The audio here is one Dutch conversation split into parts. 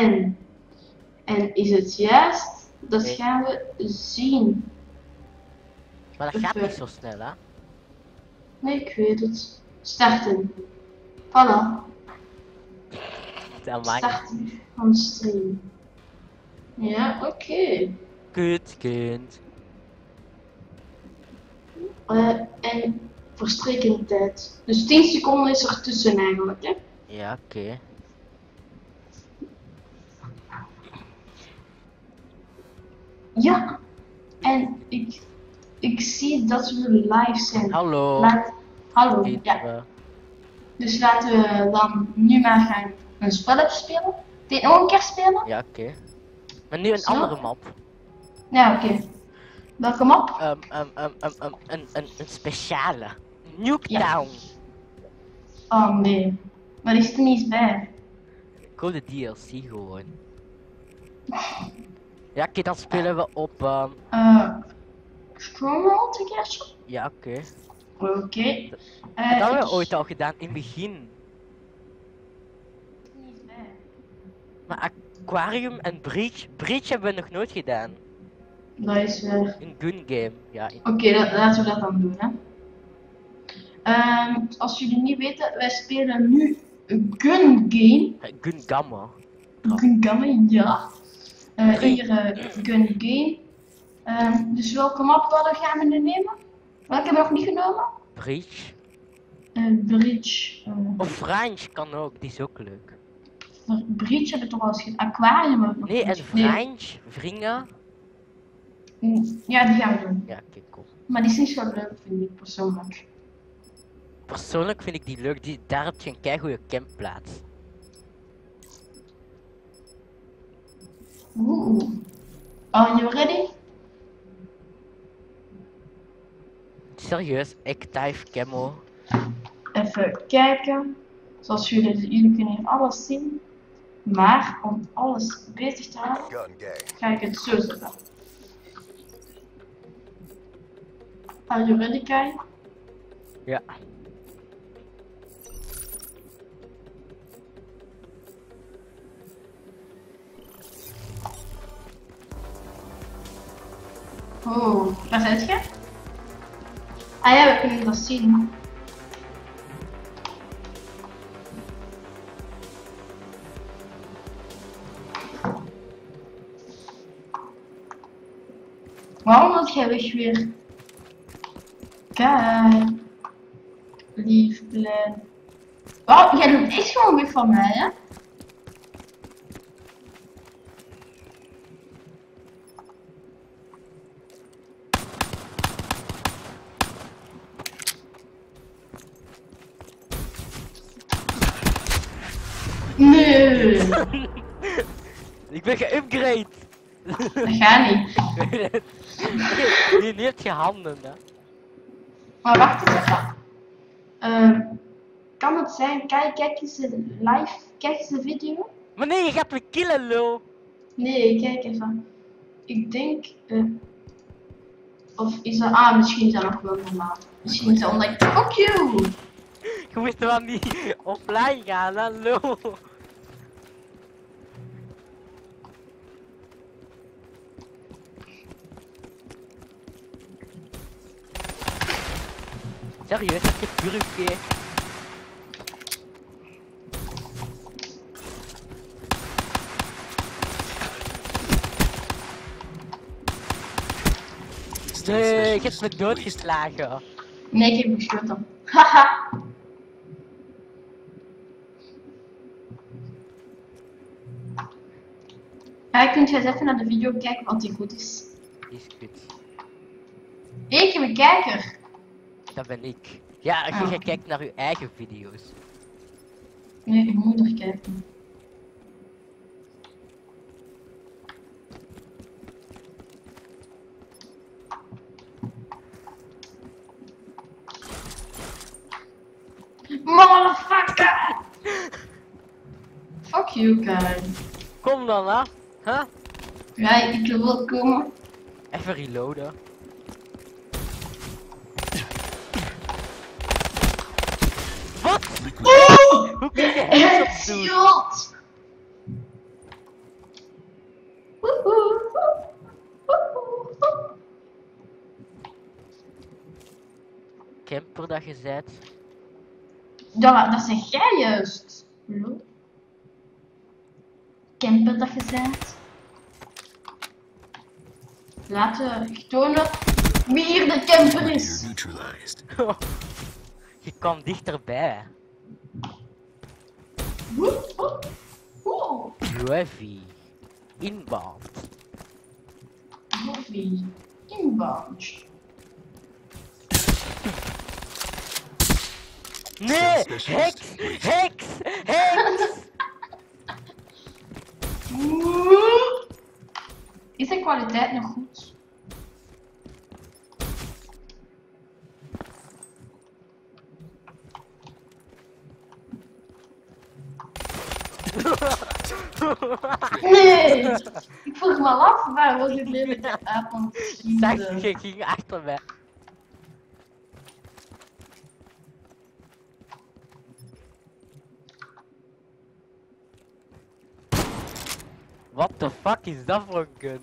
En, en is het juist? Dat Nee. gaan we zien. Maar dat gaat niet zo snel, hè? Nee, ik weet het. Starten. Voilà. Dat maakt Starten van stream. Ja, oké. Kut, kind. Eh, en verstrekende tijd. Dus 10 seconden is er tussen eigenlijk, hè? Ja, oké. Ja. En ik, ik zie dat we live zijn. Hallo. Laat, hallo. Ja. Dus laten we dan nu maar gaan een spel spelen. Dit nog een keer spelen? ja, oké. Maar nu een Zo. andere map. Ja, oké. Welke map? Um, um, um, um, een, een, een speciale. Nuketown. Oh nee. Maar zit er niet bij. Ik wil de DLC gewoon. Ja, oké, dan spelen we op. ehm, Eh Stronghold een ja, oké. Oké. Eh, Dat hebben we ooit al gedaan in het begin. niet bij. Maar Aquarium en Breach. Breach hebben we nog nooit gedaan. Dat is weer. In Gun Game. Ja, in... Oké, dat- laten we dat dan doen, hè. Ehm, als jullie niet weten, wij spelen nu een gun game. eh, Gun Gamma. Gun game, ja. Eh, hier, eh, game. Ehm, dus welke map willen gaan we nu nemen? Welke hebben we nog niet genomen? Breach. Eh, bridge. Of Range kan ook, die is ook leuk. bridge hebben we toch al eens gedaan. Aquarium we nog Nee, en. Range, Vringa. Mm, Ja, die gaan we doen. Ja, oké, cool. Maar die is niet zo leuk, vind ik persoonlijk. Persoonlijk vind ik die leuk, die, daar heb je een keigoede campplaats. Oeh. Are you ready? Serieus, Active Camo. Even kijken. Zoals jullie, jullie kunnen hier alles zien. Maar om alles bezig te houden, ga ik het zo zetten. Are you ready, Kai? Ja. Oh, waar zit je? Ah ja, we kunnen dat zien. Waarom wilt jij weg weer? Kijk. Lief, blij. Oh, jij doet echt gewoon weg van mij, hè? Nee, ik ben geupgrade. dat gaat niet. nu heb je handen, hè. Maar wacht eens even. Ehm, kan het zijn, kijk, kijk eens de live, kijk eens de video? Maar nee, je gaat me killen, lul. Nee, kijk even. Ik denk, eh, of is dat, ah, misschien is dat nog wel normaal. Misschien is dat omdat ik, fuck you! Je moest wel niet offline gaan, hè, lul. Serieus, heb je purifie? Nee, ik heb me doodgeslagen. Nee, ik heb geschoten. Haha! Ja, kunt je eens even naar de video kijken wat die goed is. Is goed. Ik heb een kijker. Dat ben ik. Ja, als je Ah. kijken naar je eigen video's. Nee, ik moet er kijken. Motherfucker! Fuck you, guy. Kom dan, hè? Huh? Ja, ik wil komen. Even reloaden. Kemper. Camper dat je zijt. Dat dat zeg jij juist. Hallo? Camper dat je zijt. Laten we tonen wie hier de camper is. Je kwam dichterbij. Woe, woe, woe. UAV. Inbound. Movie. Inbound. Nee! Specialist. Heks! Heks! Heks! Woe. Is de kwaliteit nog goed? Nee! Ik vroeg me af, waar was aap aan het Zag schieten? je ging achter mij. What the fuck is dat voor een gun?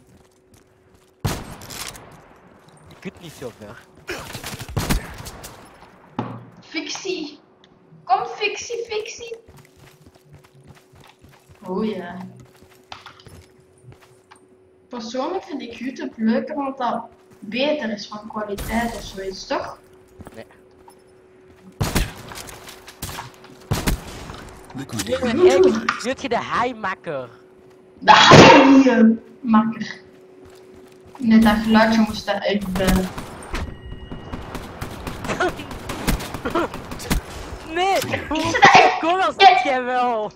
Je kunt niet zo ver. Fictie! Kom, fictie, fictie! Oh ja. Persoonlijk vind ik YouTube leuker omdat dat beter is van kwaliteit of zoiets, toch? Nee. Weet je de highmaker? De heilige makker. Net dat geluidje moest daar echt bij. Nee! Hoe zit daar echt- kogels Ja. heb jij wel?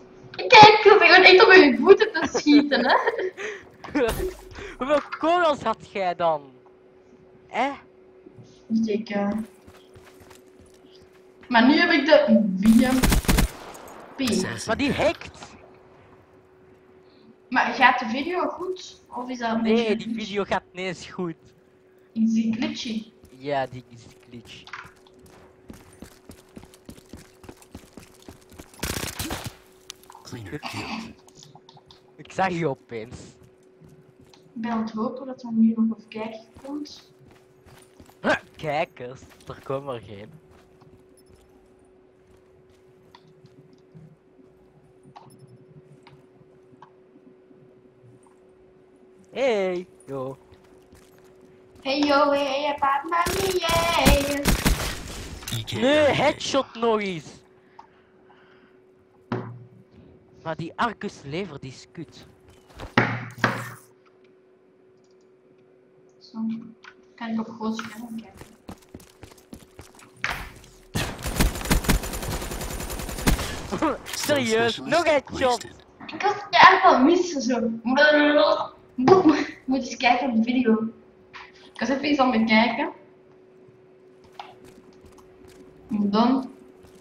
Kijk, ik wil echt op je voeten te schieten, hè? Hoeveel kogels had jij dan? Eh? Ik, Maar nu heb ik de. Assassin. Maar die hackt! Maar gaat de video goed? Of is dat een Nee, beetje die glitchy? video gaat niet eens goed. Is die glitchy? Ja, die is glitch. Cleaner killed. Ik zag je opeens. Ik ben aan het hopen dat er nu nog een kijkje komt. Kijkers, er komen er geen. Hey, yo. Hey yo, hey, hey, papa, yeah. EK. Nee, headshot nog eens. Maar die Arcus lever die is kut. Zo. Kan ik op groot scherm kijken. Serieus, nog headshot. Wasted. Ik was echt wel missen zo. Moet eens kijken op de video. Ik was even iets aan het bekijken. En dan.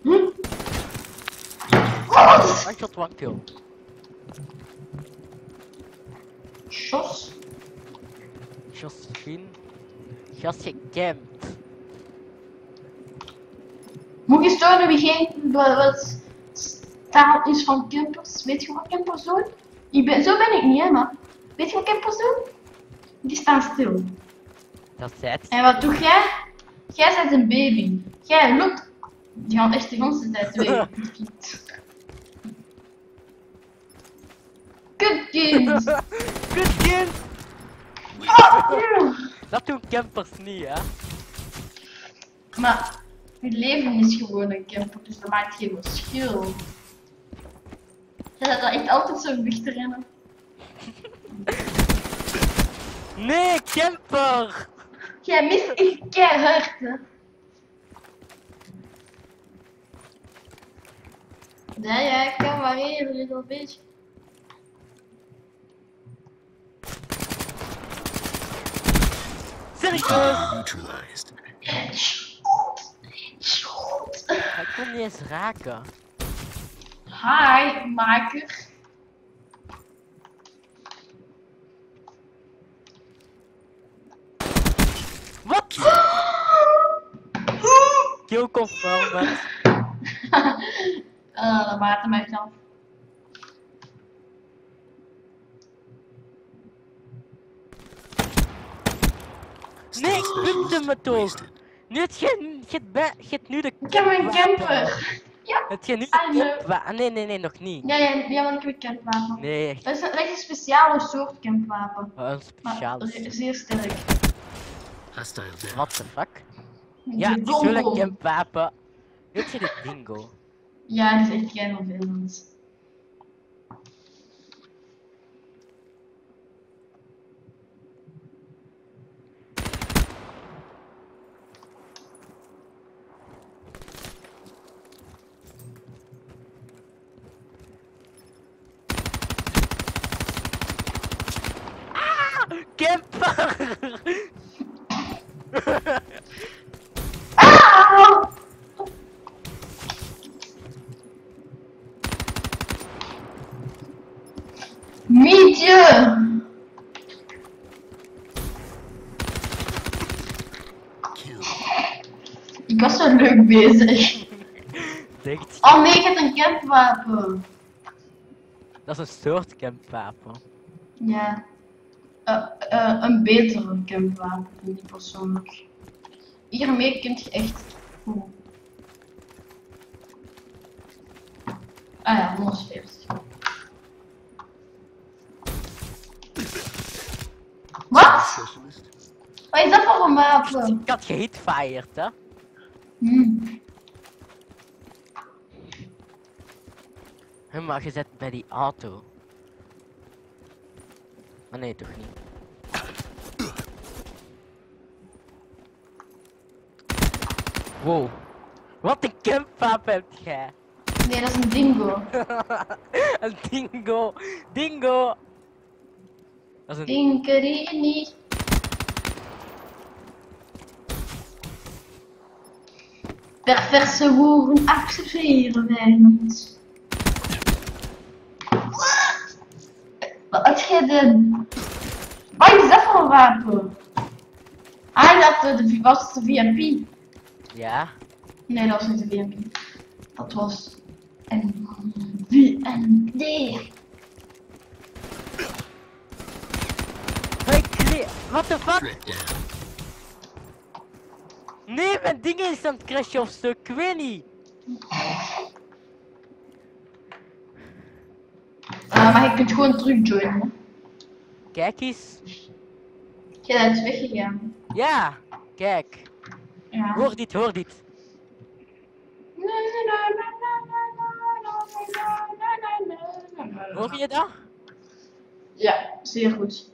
Hm? One shot, one kill. Sjos. Josephine. Gast gecampt. Moet je tonen wie geen wat- taal is van campers? Weet je wat campers doen? Ik ben, zo ben ik niet, hè, maar weet je wat campers doen? Die staan stil. Dat zei het. En wat doe jij? Jij bent een baby. Jij loopt. Die gaan echt de hele tijd twee. Kut kind! Kut kind! Ah, Dat doen campers niet, hè? Maar het leven is gewoon een camper, dus dat maakt geen verschil. Jij gaat echt altijd zo weg te rennen. Nee, camper! Jij mist echt keihard, hè. Ja, ja, ik kan variëren, little bitch. Serieus! Neutralized. Headshot. Hij kon niet eens raken. Hi, maker. Wat? Kill confirmed. Ah, dat maakte mij af. Nee, Stealth punte me toch! Nu bij- je hebt nu de Ik heb een campwapen. camper. Heb je nu de Hallo. campwapen? Nee, nee, nee, nog niet. Ja, ja, ja, want ik heb een campwapen. Nee, Dat is, een, is een speciale soort campwapen. wat een speciale. ze- zeer sterk. What the fuck? Ja, De het is wel een campwapen. Weet je de dingo? Ja, dat is echt geen vervelend. Camper! Ah! Mietje! Kill. Ik bezig. Oh nee, ik heb een campwapen. dat is een soort campwapen. Ja. Eh, eh, een betere campwapen, vind ik persoonlijk. Hiermee kun je echt. Ah ja, 140. Wat? Wat is dat voor een wapen? Ik had gehitfired, hè? Hmm. Hé, maar je zit bij die auto. Maar nee, toch niet. Wow. Wat een campwapen heb jij? Nee, dat is een dingo. een dingo. Dingo. Dat is een... Dinkerini. Perverse woorden accepteren wij niet. Wat had jij de... Wat is dat voor een wapen? Ah, dat de, de, was het de VMP? Ja? Nee, dat was niet de VMP. Dat was een VND. Hey, What the fuck? Nee, mijn ding is aan het crashen of zo, ik weet niet. Uh, maar je kunt gewoon terug joinen. Kijk eens. Ja, dat is weggegaan. Ja, kijk. Ja. Hoor dit, hoor dit. Hoor je dat? Ja, zeer goed.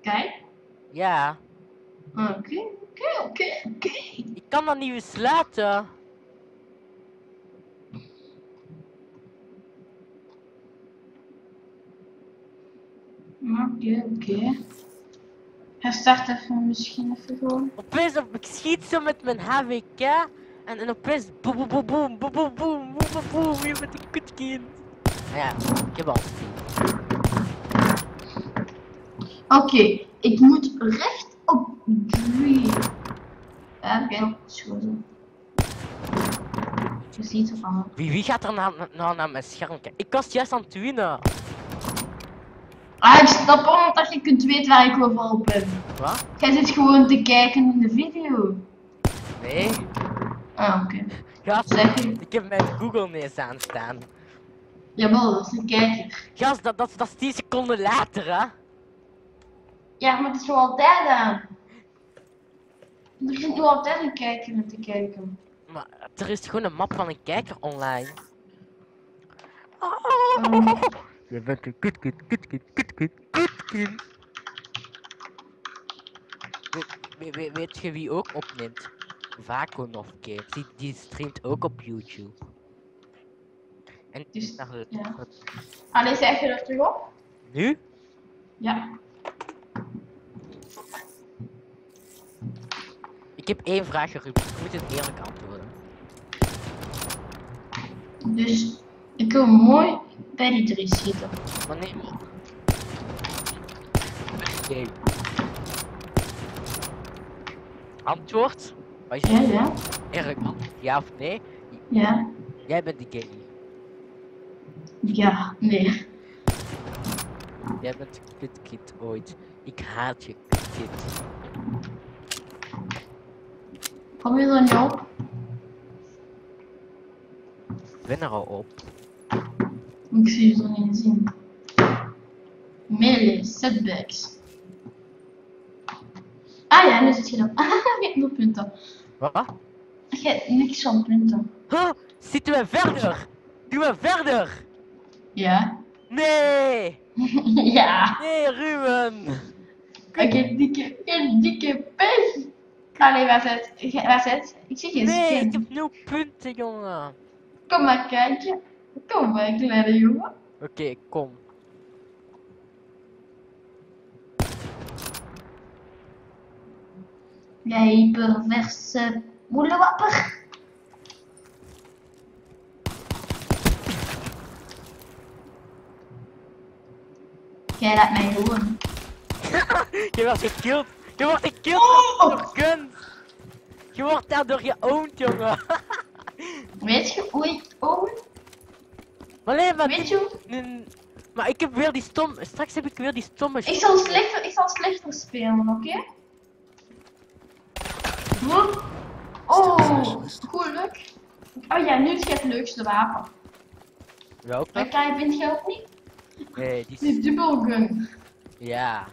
Kijk. Ja. Oké, oké, oké, oké. Ik kan dat niet eens laten. Oké, oké. Herstart even misschien even gewoon. Opeens, op, ik schiet zo met mijn HVK. En, en opeens boem boem boem boem boem boem boem boem boem boem. Je bent een kutkind. Ja, ik heb al gezien. Oké, ik moet recht op drie. Ja, oké, dat is goed zo. Je ziet ervan. Wie, wie gaat er nou, nou naar mijn scherm kijken? Ik was juist aan het winnen. Ah, ik snap wel dat je kunt weten waar ik over op ben. Wat? Jij zit gewoon te kijken in de video. Nee. Ah, oké. Gast, Zeg je? ik heb mijn Google neus aanstaan. Jawel, dat is een kijker. Gast, dat, dat, dat is 10 seconden later, hè? Ja, maar het is zo altijd aan. Er begint nu altijd een kijker naar te kijken. Maar er is gewoon een map van een kijker online. Oh. Je bent een kutkind, kutkind, kutkind, kutkind. Weet, weet, weet, weet je wie ook opneemt? Vakonov Games. Die, die streamt ook op YouTube. En Dus, naar de- ja. Allee, zeg je er terug op? nu? Ja. Ik heb één vraag, Ruben. Je moet het eerlijk antwoorden. Dus ik wil mooi bij die drie schieten. Maar nee. Oké. Antwoord? Wat Ja, ja. Eerlijk man. Ja of nee? Ja. Jij bent die gay. Ja, nee. Jij bent een kutkid ooit. Ik haat je market. Combien d'oignons? Venera op. Excuse, on est dit. Melee, setbacks. Ah, ja, nu zit je dan. Ik heb punten. Wat? Ik heb niks van punten. Huh? Zitten we verder? Doen we verder? Ja. Nee! ja. Nee, Ruben! Oké, dikke, een dikke pech. Allee, waar zit? Waar zit? Ik zie geen Nee, ik heb nul punten, jongen. Kom maar kijken. Kom maar, kleine jongen. Oké, kom. Jij perverse moelenwapper. Jij laat mij gewoon. Je wordt gekillt. Je wordt gekillt Oh! door guns. Je wordt daardoor geowned, jongen. Weet je hoe ik own? Maar nee, maar... Weet je hoe? Maar ik heb weer die stom... Straks heb ik weer die stomme... Ik zal slechter, ik zal slechter spelen, oké? Huh? Oh, cool, leuk. Oh ja, nu is het leukste wapen. Welke? Oké, vind je ook niet? Nee, die is... Die dubbelgun. Ja.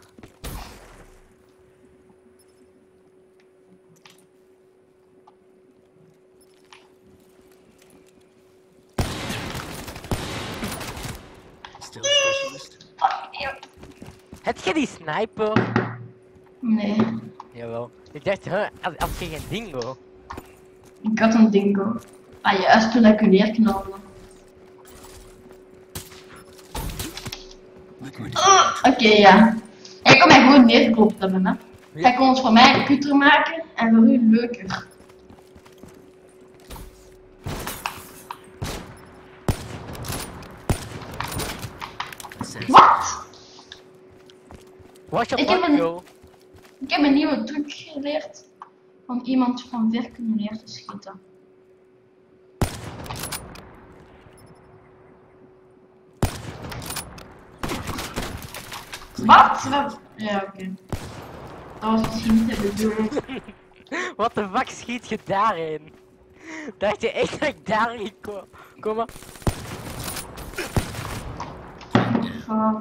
Still a specialist. Fuck you. Heb je die sniper? Nee, Jawel. Ik dacht, huh, had, je geen dingo? ik had een dingo. Ah, juist toen ik u neerknalde. Ah, Oké, ja. Hij kon mij gewoon neergeklopt hebben, hè. Hij kon het voor mij kutter maken en voor u leuker. Watch your Ik heb back, een- joh. Ik heb een nieuwe truc geleerd van iemand van ver kunnen neer te schieten. Wat? Wat? Ja, oké. Dat was misschien niet de bedoeling. Wat de fuck schiet je daarin? Dacht je echt dat ik daarin kon komen? Fuck, ja.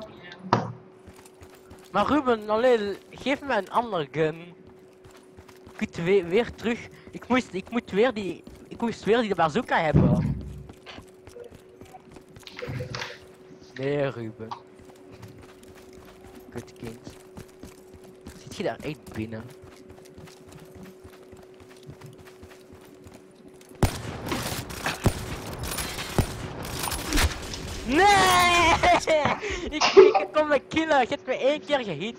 Maar Ruben, alleen geef me een ander gun. Ik moet weer, weer terug. Ik moest, ik moet weer die, ik moest weer die bazooka hebben. Nee, Ruben. Kut kind. Zit je daar echt binnen? Nee! Ik, ik kom me killen. Je hebt me één keer gehit.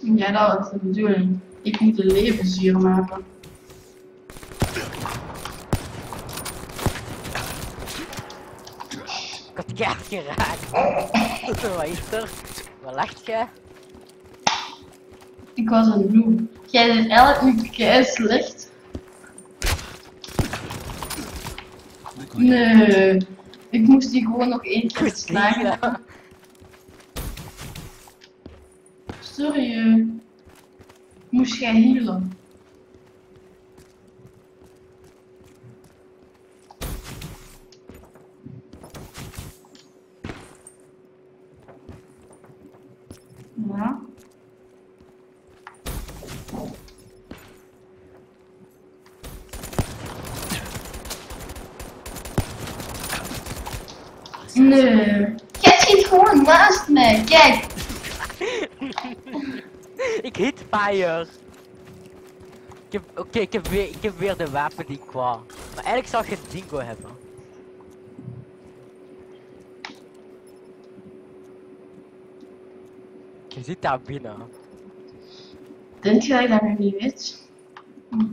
Ja, dat was de bedoeling. Ik moet een levensduur maken. Ik had keihard geraakt. Wat is er? Wat lacht je? Ik was een noob. Jij bent nu kei slecht. Nee. Ik moest die gewoon nog één keer slagen. Sorry. eh. Moest jij healen? Ja. Nee. Jij schiet gewoon naast mij. Kijk. Ik hit fire. Ik heb, oké, ik, heb weer, ik heb weer de wapen die ik wou. Maar eigenlijk zou ik geen dingo hebben. Je zit daar binnen. Denk je dat ik niet weet? Hm.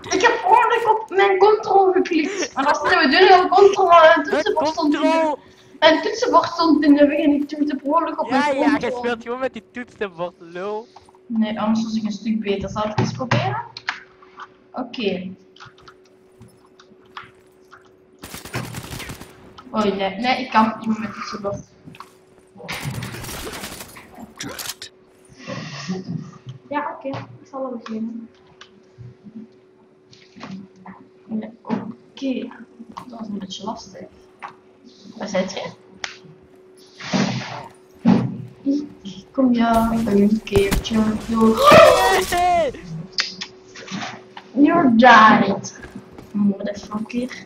Ik heb ongeluk op mijn control geklikt. Maar niet de bedoeling om control en toetsenbord stond in de control! Mijn toetsenbord stond in de weg en ik drukte per ongeluk op Ja, mijn ja, je control. speelt gewoon met die toetsenbord, lul. Nee, anders was ik een stuk beter. Zal ik het eens proberen? Oké. Oh nee, nee, ik kan niet meer met toetsenbord. Ja, oké. Ik zal wel beginnen. Ja, oké. Dat is een beetje lastig. Waar zit je? Ik kom jou een keertje door. You're died. Moet even een keer.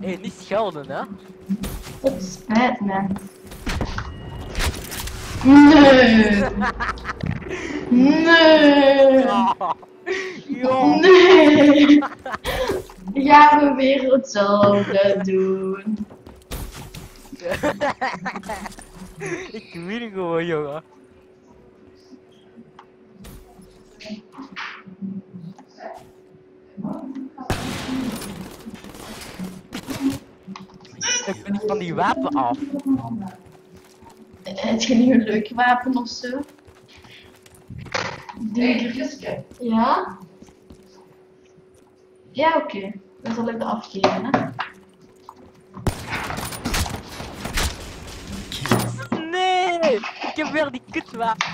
Hey, niet schelden, hè? Het spijt me. Nee. Nee. Ja. Ja. Nee. Gaan we weer hetzelfde doen. Ik win gewoon, jongen. Ik ben van die wapen af. Heb je niet een leuk wapen of zo? Denk Ja? Ja, oké. Dan zal ik de afgeven, hè. Nee! Ik heb weer die kutwapen.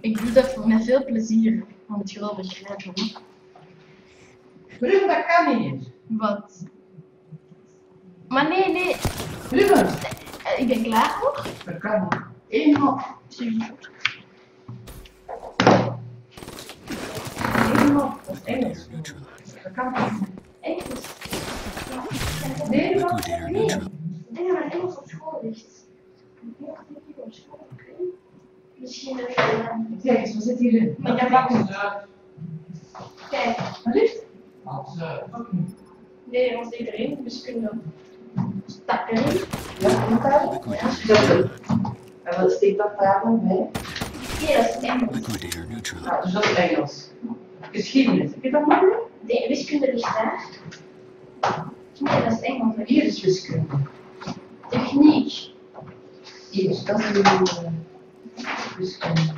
Ik doe dat met veel plezier. Dat moet je wel begrijpen. hè. Ruben, dat kan niet. Wat? Maar nee, nee. Ruben, Eh, Ik ben klaar hoor. dat kan niet. Eén hap. Eén hap. Dat is Engels. Dat kan niet. Engels. Nee, dat neutral. Ik denk dat mijn Engels op school ligt. Ik denk dat ik op school oké. Misschien ik eh, Kijk eens, wat zit hierin? Maar jij het. Kijk, Wat is het? Ook niet. nee, ons iedereen wiskunde. Stakken. Ja, Dat is het. neutralized. En wat steekt dat daar dan bij? Nee, dat is Engels. Liquidator neutralized. Ja, dus dat is Engels. Geschiedenis. Heb je dat moeilijk? Nee, wiskunde ligt daar. Nee, dat is Engels. Hier is wiskunde. Techniek. Hier, dat is de wiskunde.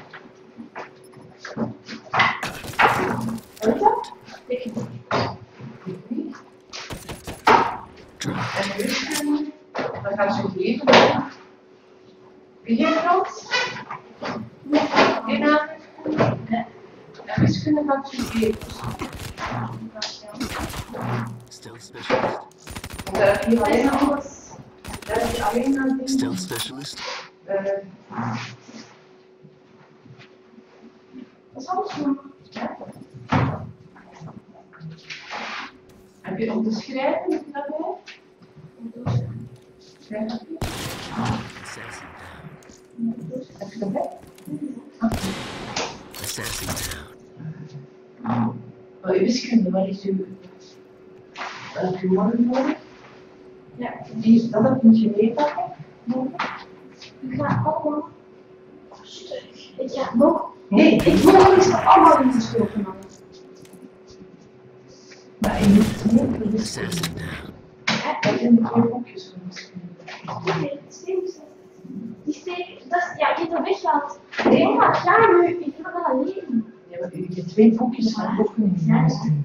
Wat is dat? Techniek. Techniek. En de wiskunde, dat gaat zo geven. En wiskunde zo geven. Stealth specialist. Je alleen je alleen dingen. Stealth specialist. Dat is alles ja. Heb je om te schrijven, dat bij? Schrijf dat hier. Assassin. Heb je? Assassin down. Oh, je wiskunde, waar is uw... Heb je morgen nodig? Ja. Die is dat, dat moet je meepakken. Ik ga allemaal. Ik ga nog. Nee, Ik wil nog eens allemaal in de stoken man. maar je moet niet de wiskunde. Assassin down. Dat zijn de twee boekjes van wiskunde. Oké. Die steek, dat is, ja, ik heb dat weggehaald. Nee, maar ga nu, ik wil dat alleen. Ja, maar je hebt twee boekjes van oefeningen van wiskunde.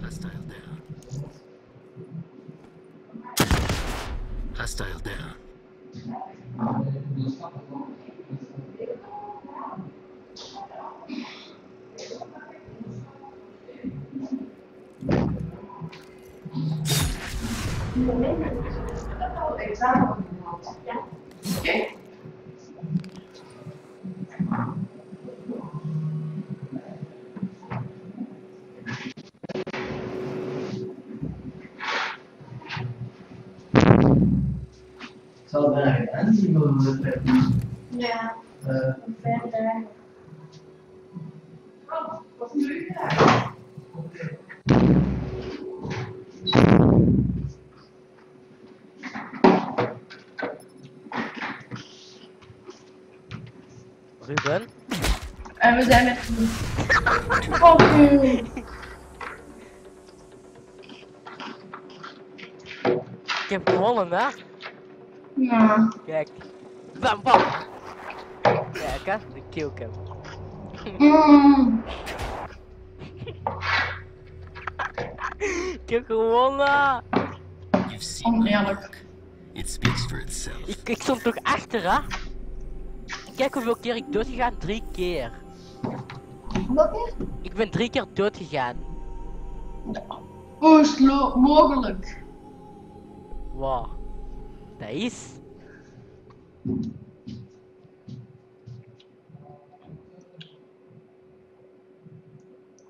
Hostile down. Hostile down. Examen gehad. Ja. Oké. Ik zal het bijna gedaan zien, maar we hebben Ja, eh, verder. Oh, wat doe je daar? Ruben? En we zijn met. Oké. Ik heb gewonnen, hè? Ja. Kijk. Bam, bam. Kijk, hè? De killcam. Mm. Ik heb gewonnen! You've seen. It speaks for itself. Ik, ik stond toch achter, hè? Kijk hoeveel keer ik dood gegaan. Drie keer. Hoeveel keer? Ik ben drie keer dood gegaan. Hoe is mogelijk? Wow. Dat is.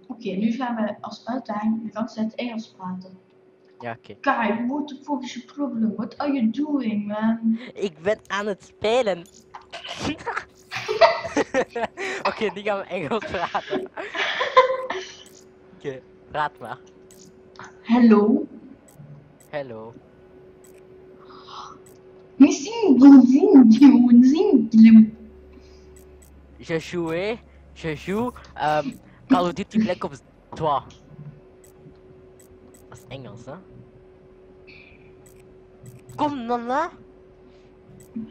Oké, nu gaan we als uitdaging de ganse tijd Engels praten. Ja, oké. Kai, what the fuck is your problem? What are you doing, man? Ik ben aan het spelen. Oké, nu gaan we Engels praten. Oké, praat maar. Hello? Doen zien, doen zien, Klim. Je joue, je joue, um, Call of Duty Black Ops 2. Dat is Engels, hè? Kom? Ik-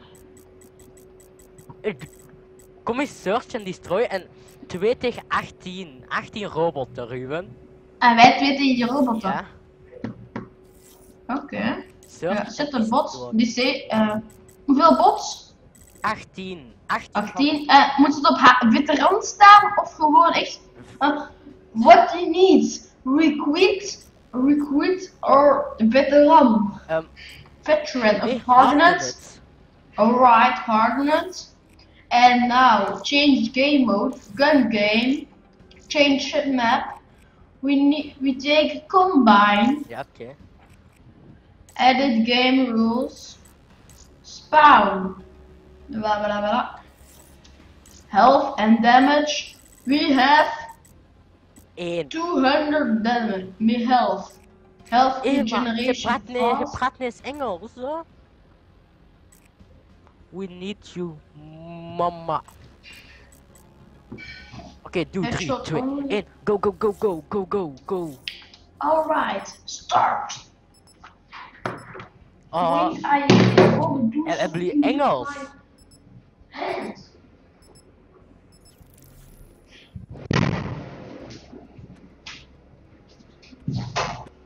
Kom eens search en destroy en 2 tegen 18. 18 robotten, Ruben. En wij twee tegen die robotten. Ja. Oké. Search Ja, zet een bot. destroy. DC, eh hoeveel bots? 18. 18. 18. Eh, moet het op ha- veteran staan of gewoon echt? eh, what do you need? Recruit, recruit or veteran? Ehm, Veteran of hardened. Alright, hardened. And now change game mode, gun game, change map. We need we take combine, Ja, oké. edit game rules, spawn. Blah blah blah. Health and damage. We have 1. 200 damage. Me health. Health Hé, maar je regeneration. praat, je Engels. We need you, mama. Oké, doe 3, Headshot 2, only. 1. Go, go, go, go, go, go, go. Alright, start. Oh, Wait, I want to do en hebben jullie something with Engels? my hands.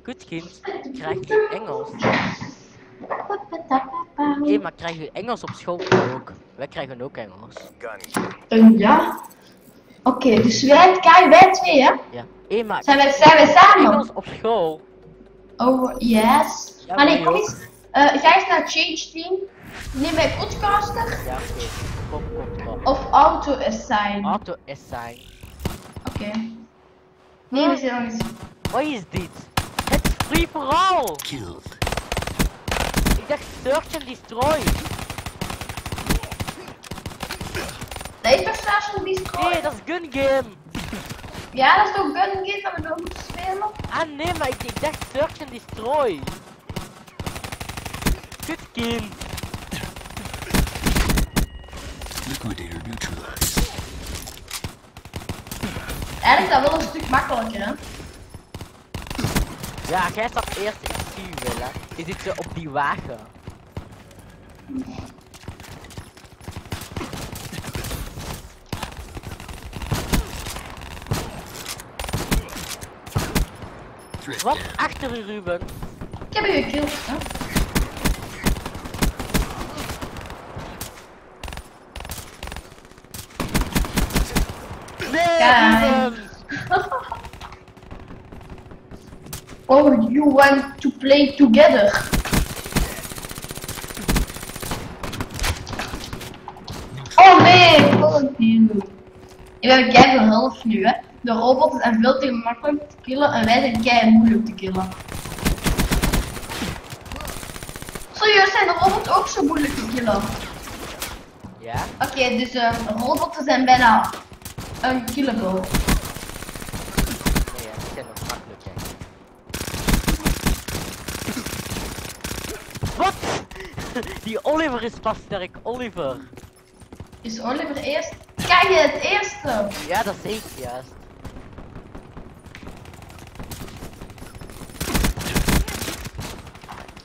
goed kind. Krijg je Engels? Hé, maar krijg je Engels op school ook? Wij krijgen ook Engels. Um, ja. Oké, dus wij, kijk, wij twee, hè? Ja. Hé, maar Zijn wij, zijn wij samen? Engels op school? Oh, yes. Ja, maar nee, kom eens. eh, ga eens naar Change Team. Neem wij Podcaster Ja, oké. Kom, kom, kom. of Auto Assign. Auto assign. Oké. Nee, we zijn nog eens. Wat is dit? Het is free for all! Killed. Ik dacht search and destroy. Nee, toch Station Destroy? Nee, dat is gun game. Ja, dat is toch Gun Game dat we door moeten spelen? Ah nee, maar ik, ik dacht search and destroy. Goed kind. Liquidator neutralized. Eigenlijk is dat wel een stuk makkelijker, hè? Ja, jij staat eerst, ik zie je wel hè. Je zit zo op die wagen. Wat? Achter u Ruben. Ik heb je gekild, hè? Nee, Kijk. Ruben. Oh, you want to play together? Oh nee, fuck you. We hebben kei hulp nu, hè. De robots zijn veel te makkelijk te killen en wij zijn kei moeilijk te killen. Serieus, zijn de robots ook zo moeilijk te killen? Ja? Oké, dus eh, robots zijn bijna unkillable. Nee, ja, die zijn nog makkelijk hè. Wat? Die Oliver is pas sterk, Oliver. Is Oliver eerst? Kijk je het eerste? Ja, dat zeg ik juist.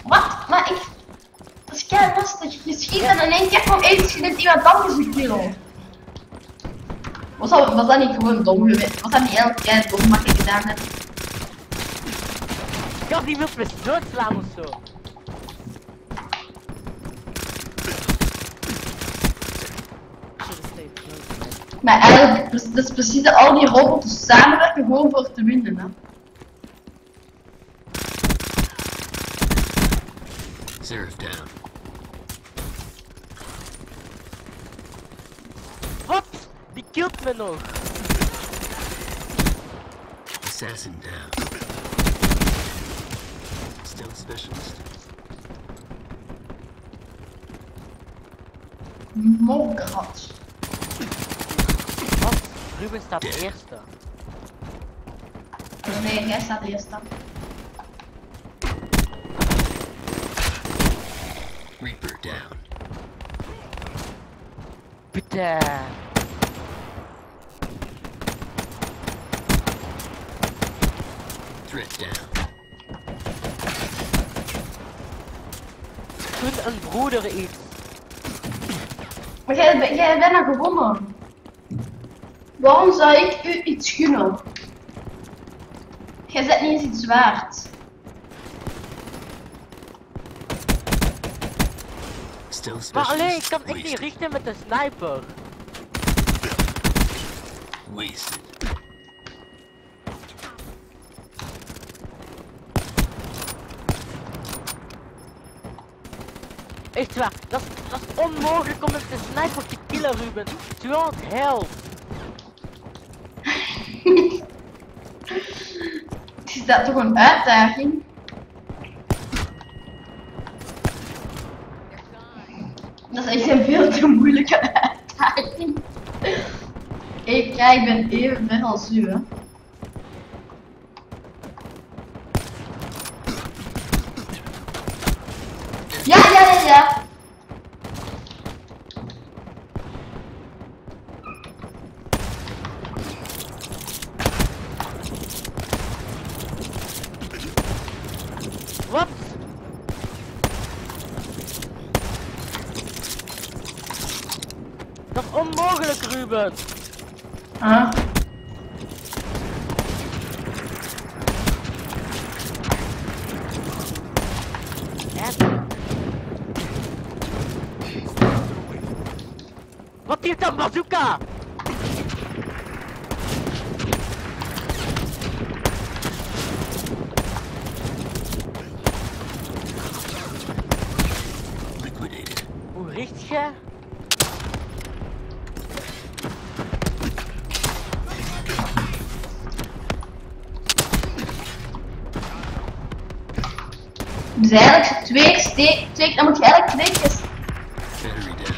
Wat? Maar ik... Dat is kei lastig. Je schiet en in één keer van één schiet iemand anders een kill. Was dat, was dat niet gewoon dom geweest? Was dat niet elke keer dom wat ik gedaan heb? Ja, die wil me doodslaan of zo. Maar eigenlijk, dus- dat is precies dat al die robots samenwerken gewoon voor te winnen. Hè. Seraph down. Wat? Die killt me nog. Assassin down. Stealth specialist. Mokrat. Ruben staat eerste. Nee, jij staat eerst dan. Reaper down. Putain. Threat down. Doet een broeder iets. Maar jij, bent- jij bent er gewonnen. Waarom zou ik u iets gunnen? Jij zet niet eens iets waard. Maar alleen, ik kan echt niet richten met de sniper. Wasted. Echt waar, dat is, dat is onmogelijk om met de sniper te killen, Ruben. 200 health. Dat toch een uitdaging? Dat is echt een veel te moeilijke uitdaging. Ik, ja, ik ben even ver als u, hè. Ja, ja, ja, ja. Wat? Dat is onmogelijk, Ruben. Ah. En? Wat heeft een bazooka? Liquidated. Hoe richt je? Dus eigenlijk twee steek, twee, dan moet je eigenlijk twee keer, Battery down.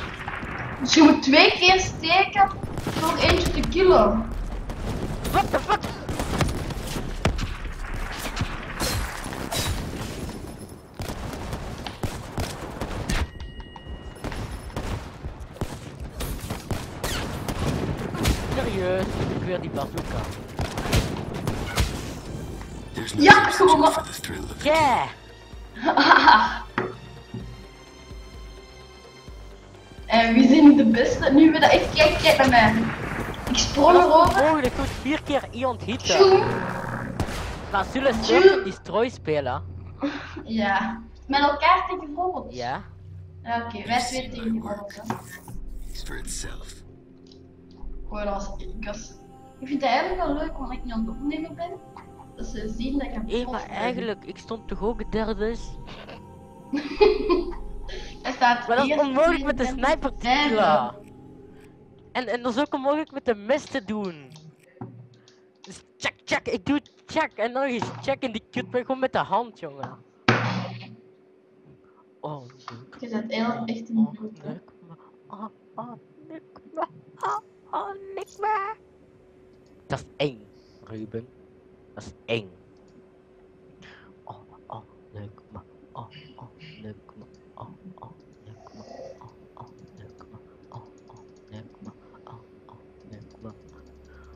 dus je moet twee keer steken voor eentje te killen. What the fuck? Serieus, ik weer die bazooka. There's no Ja, kom op. Yeah! en wie zijn de beste? Nu we dat even kijk, kijk naar mij. Ik sprong Dat erover. onmogelijk, goed vier keer iemand hitten. Tjoem. Maar zullen ze destroy spelen? Ja. Met elkaar tegen robots. Ja. Oké, wij twee tegen die robots. for itself. Gewoon als ik was. Ik vind het eigenlijk wel leuk, omdat ik niet aan het opnemen ben. Dat ze zien dat ik Hé, prof maar ben. eigenlijk, ik stond toch ook derde? Hij staat Maar dat is onmogelijk met de sniper te killen. En, en dat is ook onmogelijk met de mes te doen. Dus check, check, ik doe check en nog eens check en die kut me gewoon met de hand, jongen. Oh, leuk. Je bent heel echt een Oh, leuk. Oh, oh, leuk me. Oh, oh, leuk. Dat is eng, Ruben. Dat is eng. Oh, oh, leuk. Oh, oh, leuk. Oh, oh, leuk. Oh, oh, leuk. Oh, oh, leuk. Oh, oh, leuk.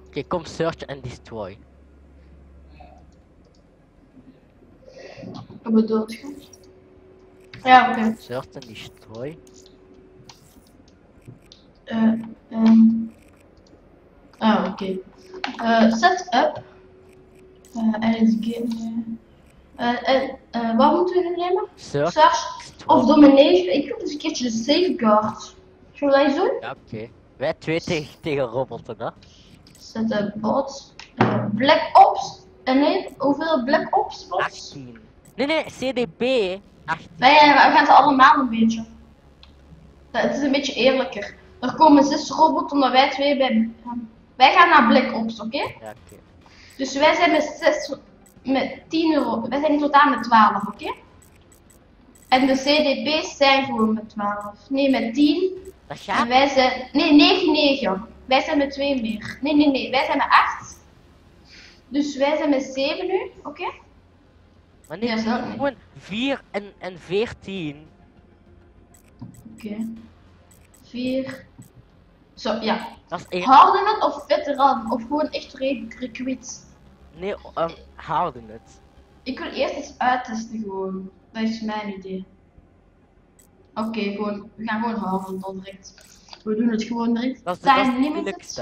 Oké, kom search and destroy. Wat je? Ja, oké. Search and destroy. Eh, ehm. Ah, oké. Eh, set up. Eh, er is game. Eh, eh, eh, wat moeten we nu nemen? Search. Search of domination. Ik wil dus een keertje de safeguard. Zullen wij zo? Ja, oké. Wij twee tegen, tegen robotten, hè? Zetten bots. eh, Black Ops. En nee, hoeveel Black Ops bots? 18. Nee, nee, CDB 18. Wij we gaan ze allemaal een beetje. Dat- Het is een beetje eerlijker. Er komen zes robots omdat wij twee bij. Wij gaan naar Black Ops, oké? Ja, oké. Dus wij zijn met 6, met 10 euro. Wij zijn in totaal met 12, oké? En de CDB's zijn gewoon met 12. Nee, met 10. Dat En gaat. wij zijn. Nee, 9, 9. Wij zijn met 2 meer. Nee, nee, nee. Wij zijn met 8. Dus wij zijn met 7 nu, oké? Maar nee, Ja, gewoon 4 en, en 14. Oké. 4. Zo, ja. Dat is één. Harden of veteran? Of gewoon echt re recruit? Nee, um, houden het. Ik wil eerst eens uittesten gewoon. Dat is mijn idee. Oké, gewoon. We gaan gewoon houden dan direct. We doen het gewoon direct. Dat is, de- is Time limited.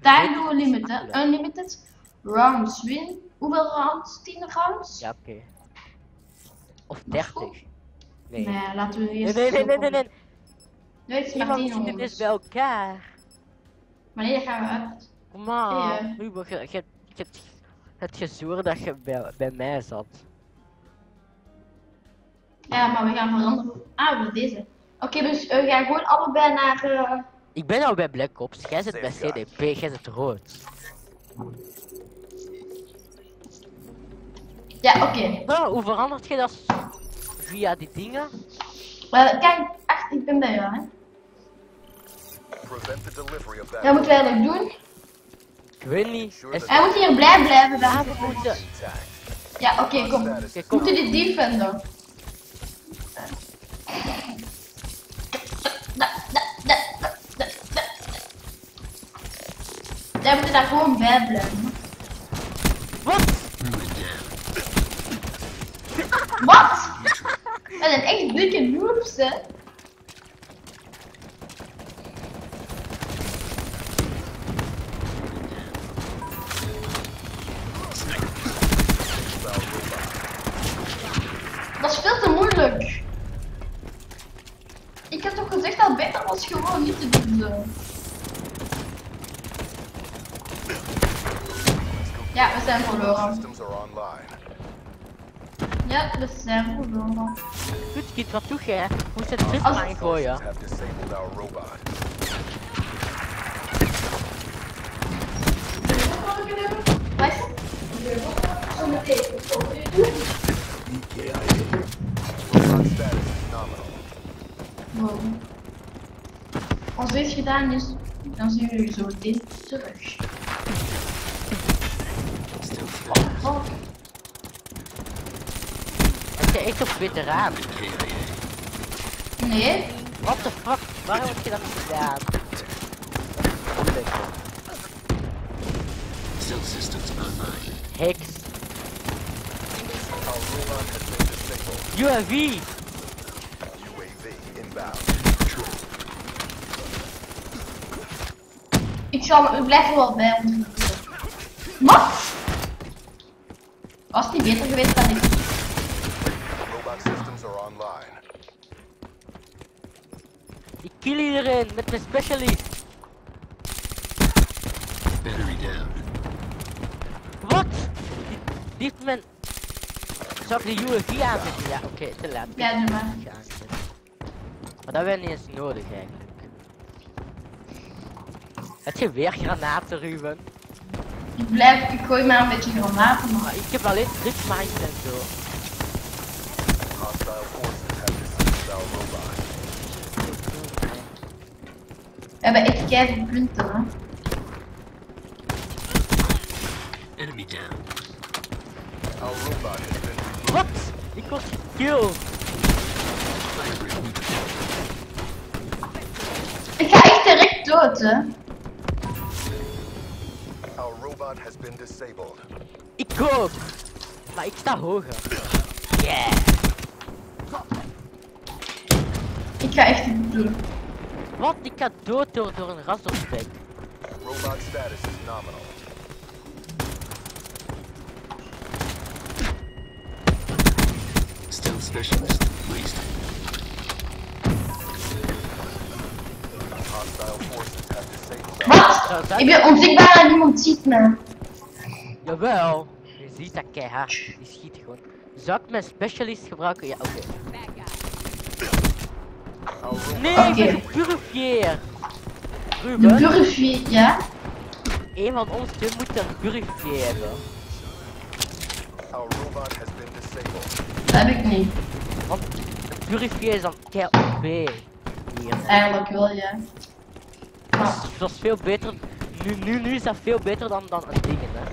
Time doen we limited. Unlimited. Rounds win. Hoeveel rounds? 10 rounds? Ja, oké. Of 30. Nee. Nee, laten we Nee, eerst. nee, nee, nee, nee, nee. Nee, het is maar 10 Iemand zit dit rounds. bij elkaar. Maar nee, dat gaan we uit. Kom aan. Ja. Ruben, je, je, je, het gezworen dat je bij, bij mij zat. Ja, maar we gaan veranderen. Ah, we deze. Oké, dus eh, we gaan gewoon allebei naar. eh, Ik ben al bij Black Ops, jij zit bij CDP, jij zit rood. Ja, oké. Nou, hoe verandert je dat via die dingen? Eh, kijk, echt, ik ben bij jou, hè. Prevent the delivery of that. Dat moeten we eigenlijk doen. Ik weet niet. Hij moet hier blij blijven. We moeten... Ja, oké, kom. We kom. moeten dit defenden. Jij moet daar gewoon bij blijven. Wat? Wat? Dat zijn echt dikke noobs, hè? Dat is veel te moeilijk. Ik heb toch gezegd dat het beter was gewoon niet te doen zo. Ja, we zijn verloren. Systems are online. Ja, we zijn verloren. Goed, Kit, wat doe jij? Hoe zit het Als- aangooien? Have disabled our robot. Wat is het? Nominal. Wow. Als dit gedaan is, dan zien we jullie zo meteen terug. Still Oh, Heb je echt op veteraan? KIA. nee. What the fuck? Waarom heb je dat gedaan? Cell systems online. Disabled. UAV! UAV inbound. Ik zal, ik blijf er wel bij ons. Wat? Was niet beter geweest dan ik? Robot systems are online. Ik kill iedereen met mijn specialist. Battery down. Wat? Die, die heeft mijn... Zou ik de UAV aanzetten? Ja, oké, te laat. Ja, doe maar. Maar dat werd niet eens nodig eigenlijk. Heb je weer granaten, Ruben? Ik blijf, ik gooi maar een beetje granaten, maar ik heb alleen tripmines en zo. We hebben echt keihard punten, hè. Enemy down. Our robot has been Wat? Ik word gekilld. Hybrid Ik ga echt direct dood, hè. Robot has been disabled. Ik ook. Maar ik sta hoger. Yeah. Ik ga echt niet doen. Wat? Ik ga dood door, door een rasopspek. Robot status is nominal. Stealth specialist. Wasted. Hostile forces have disabled Wat? Ik ben onzichtbaar niemand ziet me. Jawel. Je ziet dat keihard. Die schiet gewoon. Zou ik mijn specialist gebruiken? Ja, oké. Nee, Oké. ik ben gepurifieerd. De purifier, ja? een van ons twee moet een purifiëren. Our robot has been disabled. Dat heb ik niet. Want een purifier is dan. Hier. Eigenlijk wel, ja. Dat is- Dat is veel beter. Nu, nu, nu is dat veel beter dan, dan een ding, hè.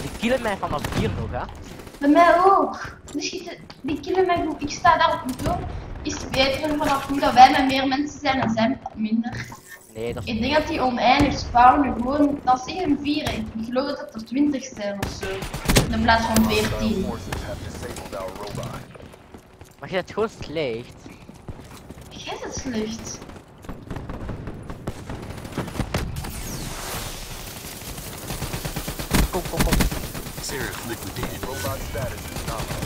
Die killen mij vanaf hier nog, hè. bij mij ook. Die, schieten, die killen mij goed. Ik sta daar op de. Is beter dan vanaf nu dat wij met meer mensen zijn en zij minder. Nee, dat is Ik denk dat die oneindig spawnen gewoon, dat is een 4. Ik geloof dat het er 20 zijn of zo. In plaats van Hostile 14. forces have disabled our robot. Maar je bent gewoon slecht. Jij is het slecht. Kom, kom, kom. Seraph liquidated. Robot status is nominal.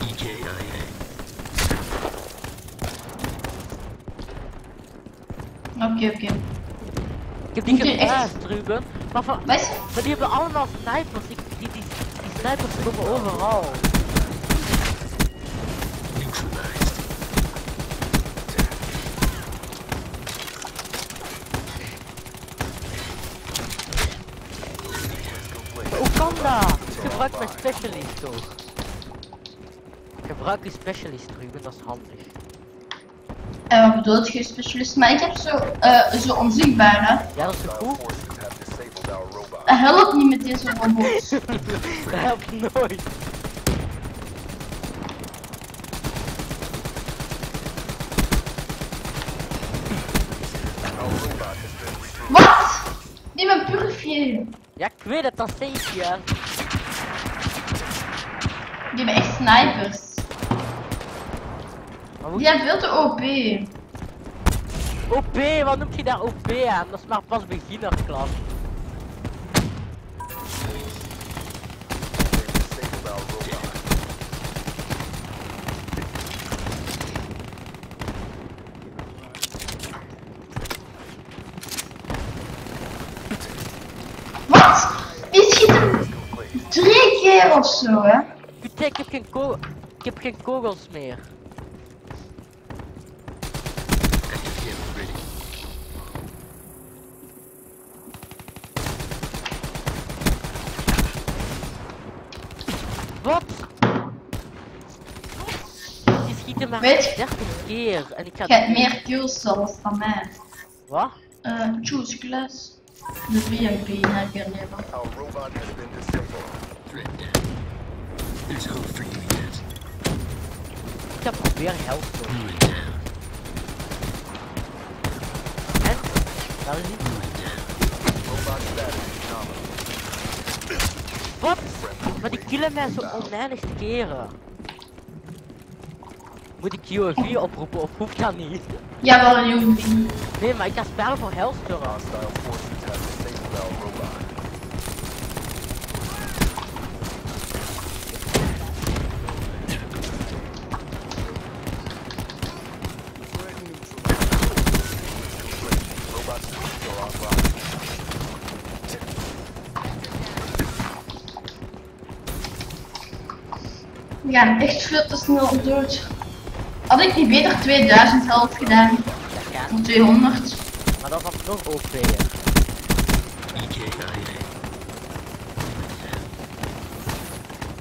E EKIA. Oké, oké. Ik heb echt- Ruben. Maar, van, maar die hebben allemaal snipers. Ik, die, die, die snipers komen overal. Neutralized. Maar hoe kan dat? Ik gebruik mijn specialist toch. Gebruik je specialist, Ruben, dat is handig. En wat bedoelt je specialist? Maar ik heb zo, eh zo onzichtbaar hè. Ja, dat is Hostile goed? helpt niet met deze robots. Dat helpt nooit. Wat? Die ben purifier. Ja, ik weet het, dat zeg ik ja. Die hebben echt snipers. Die zijn veel te OP. OP, wat noemt je daar OP aan? Dat is maar pas beginnerklas. Wat? Die schieten Complete. drie keer of zo hè. Ik heb geen ko ik heb geen kogels meer. Wat? Die schieten maar Weet je- 30 keer en ik ga... Je hebt meer kills zelfs dan mij. Wat? Eh, choose class. De VMP heb ik er niet van. Our robot has been disabled. There's for you yet. Ik ga proberen helft te down. En? Daar is nominal. Wat? Maar die killen mij zo oneindig keren. Moet ik UAV oproepen of hoeft dat niet? Ja, wel UV. Nee, maar ik ga spelen voor Hellstorm. Hostile forces have disabled our robot. Robot systems are online. We gaan echt veel te snel dood. Had ik niet beter 2000 helft gedaan? Of 200? Maar dat was nog OP. hè. EKIA.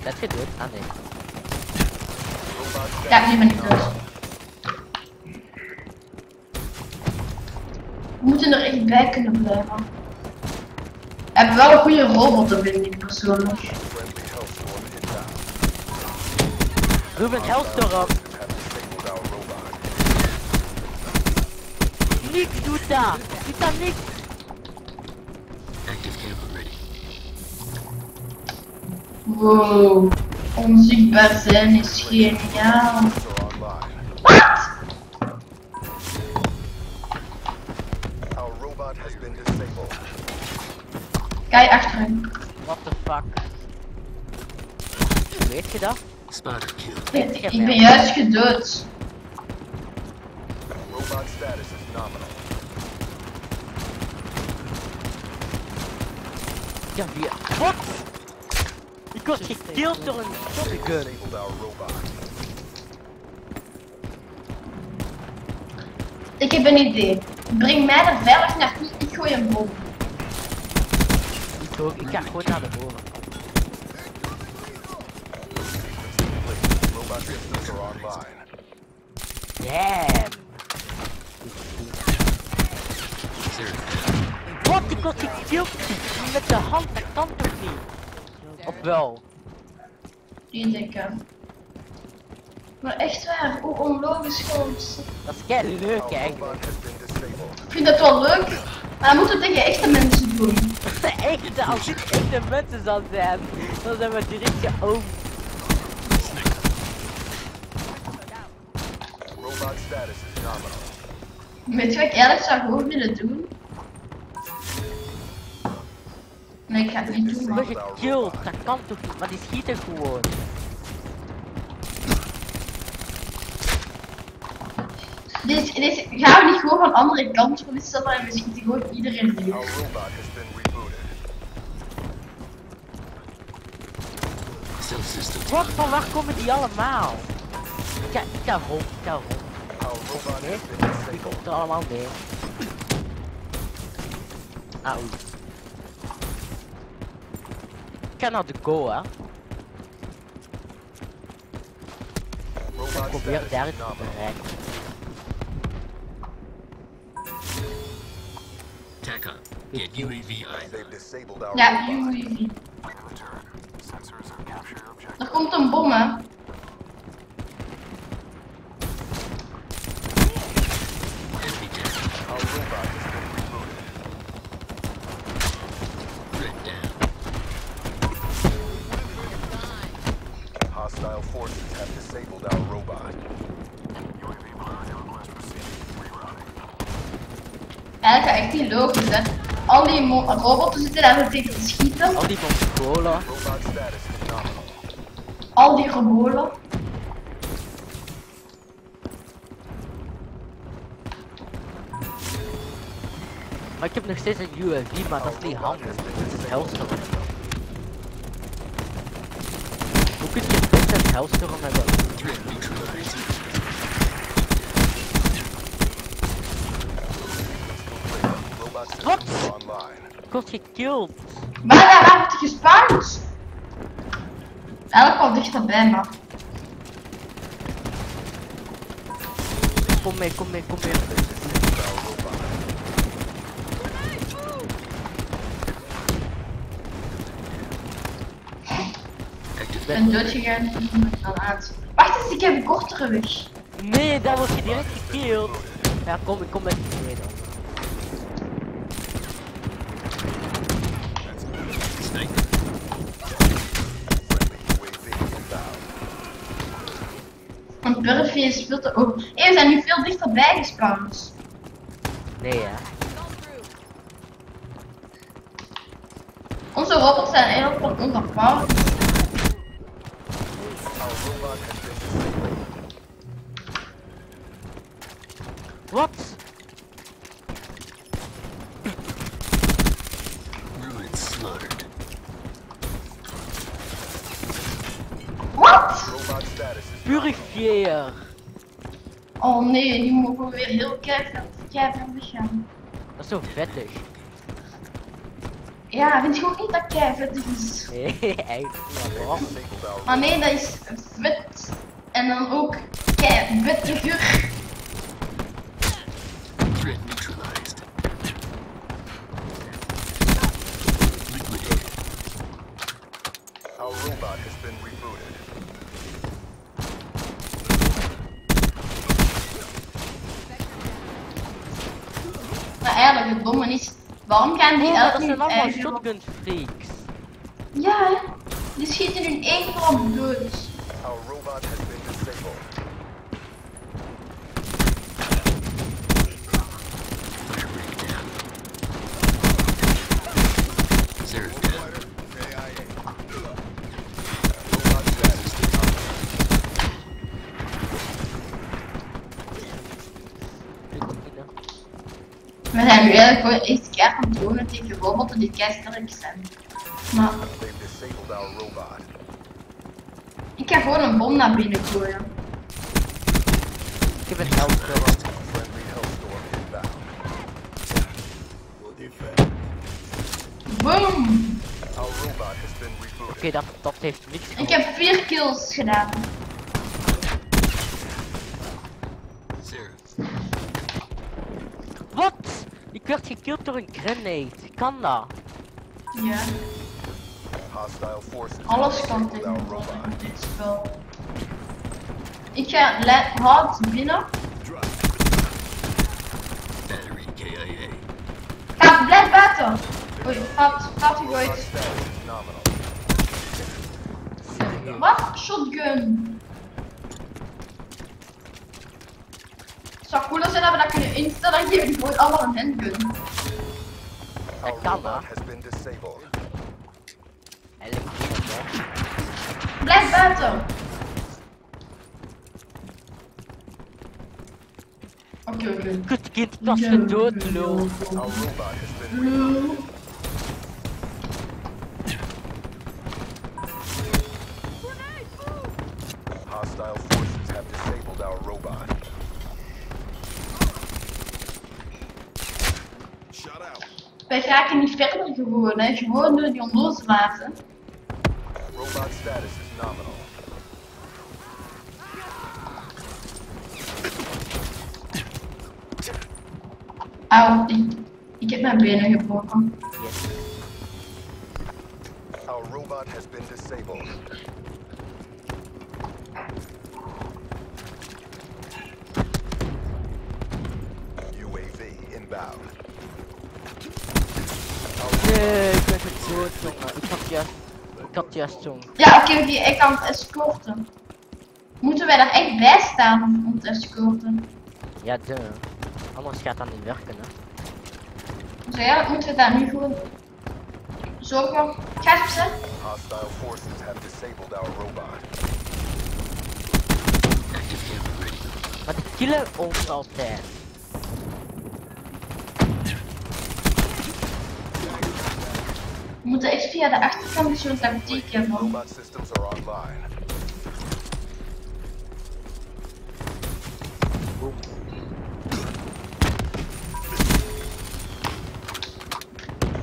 Dat je dood? Ah nee. Ja, nu ben ik dood. We moeten er echt bij kunnen blijven. We hebben wel een goede robot, dat vind ik persoonlijk. Friendly Hellstorm inbound. Ruben Hellstorm. Forces have disabled our robot. Niks doet dat. Doet dat niks. Active camera ready. Wow. Onzichtbaar zijn is geniaal. Kill. Ik, ben juist gedood. status is nominal. Ja, wie... Wat? Ik word gekillt door een shotgun. Robot. Ik heb een idee. Breng mij er veilig naartoe, ik gooi een bom. Ik ook, ik ga gewoon naar de boven. Hoe onlogisch gewoon. Dat is kei leuk eigenlijk. Ik vind dat wel leuk, maar dan moeten we tegen echte mensen doen. Echte, als dit echte mensen zal zijn, dan zijn we direct is nominal. Weet je wat ik eigenlijk zou gewoon willen doen? Nee, ik ga het niet doen, man. dat kan toch niet, maar die schieten gewoon. Dit, dit gaan we niet gewoon van de andere kant van die stad en we schieten gewoon iedereen neer. Wat, van waar komen die allemaal? Ik ga, ik ga rond, ik ga rond. Our robot Nee, has been die komt er allemaal mee. Auw. Ik ga naar de go, hè. Ik probeer daar is te bereiken. TACOM. Get UAV They've either. disabled our Ja. UAV. Er komt een bom, hè. Enemy down. Our robot has been rebooted. Threat down. Hostile forces have disabled our robot. Eigenlijk echt niet logisch, hè. Mo- robots zitten zo tegen te schieten. Al die. Robot nominal. Al die robolen. Maar ik heb nog steeds een UAV, maar dat is niet handig. Dat is helstorm. Hoe kun je het een helstorm hebben? Online. Ik word gekillt. Maar daar wordt gespaard. Eigenlijk wel dichterbij, maar. Kom mee, kom mee, kom mee. Ik ben doodgegaan. Dan uit. Wacht eens, ik heb een kortere weg. Nee, daar word je direct gekillt. Ja, kom, ik kom met je mee dan. sniper. Friendly UAV inbound. Want Burfie is we zijn nu veel dichterbij gespaard. Gaan. Dat is zo vettig. Ja, vind je ook niet dat keihard is? Nee, eigenlijk Maar nee, dat is vet. En dan ook kei vettiger. Threat neutralized. Liquidated. Our robot has been rebooted. Maar eigenlijk het domme is, waarom gaan die Oh, elke dat zijn hun allemaal eigen... shotgun freaks. Ja, hè? die schieten hun één klap dood. Our robot has been disabled. Fire break down. Zerg down. Robot status is nominal. Ik, ik We zijn nu eigenlijk gewoon echt keihard aan het doen tegen robotten die keisterk zijn. Maar ik ga gewoon een bom naar binnen gooien. Ik heb een inbound. Boom! Oké, dat, dat heeft niks Ik heb vier kills gedaan. Ik werd gekilld door een grenade. Kan dat? Ja, alles kan robot. in dit spel. Ik ga hout binnen. battery KIA. Ga blijf buiten! Oei, status is nominal. Serieus. Wat? Shotgun. Het zou cooler zijn dat we dat kunnen instellen en geven gewoon allemaal een handgun. Our kan, hè. Blijf buiten! Oké, oké. Goed kind, dat is gedood, lul. Wij raken niet verder gewoon, hè. Gewoon door die hè. Robot status is nominal. Auw, ik, ik heb mijn benen gebroken. Our robot has been disabled. UAV inbound. Ik ben gedood, jongen. Ik had juist... Ik had juist zo'n... Ja, oké, ik kan het escorten. Moeten wij daar echt bij staan om te escorten? Ja, de. Anders gaat dat niet werken, hè. Dus eigenlijk moeten we daar nu gewoon zorgen. Ga eens opzet. Hostile forces have disabled our robot. Maar die killen ons altijd. We moeten echt via de achterkant zo'n tactiek hebben. Robot systems are online. Boom.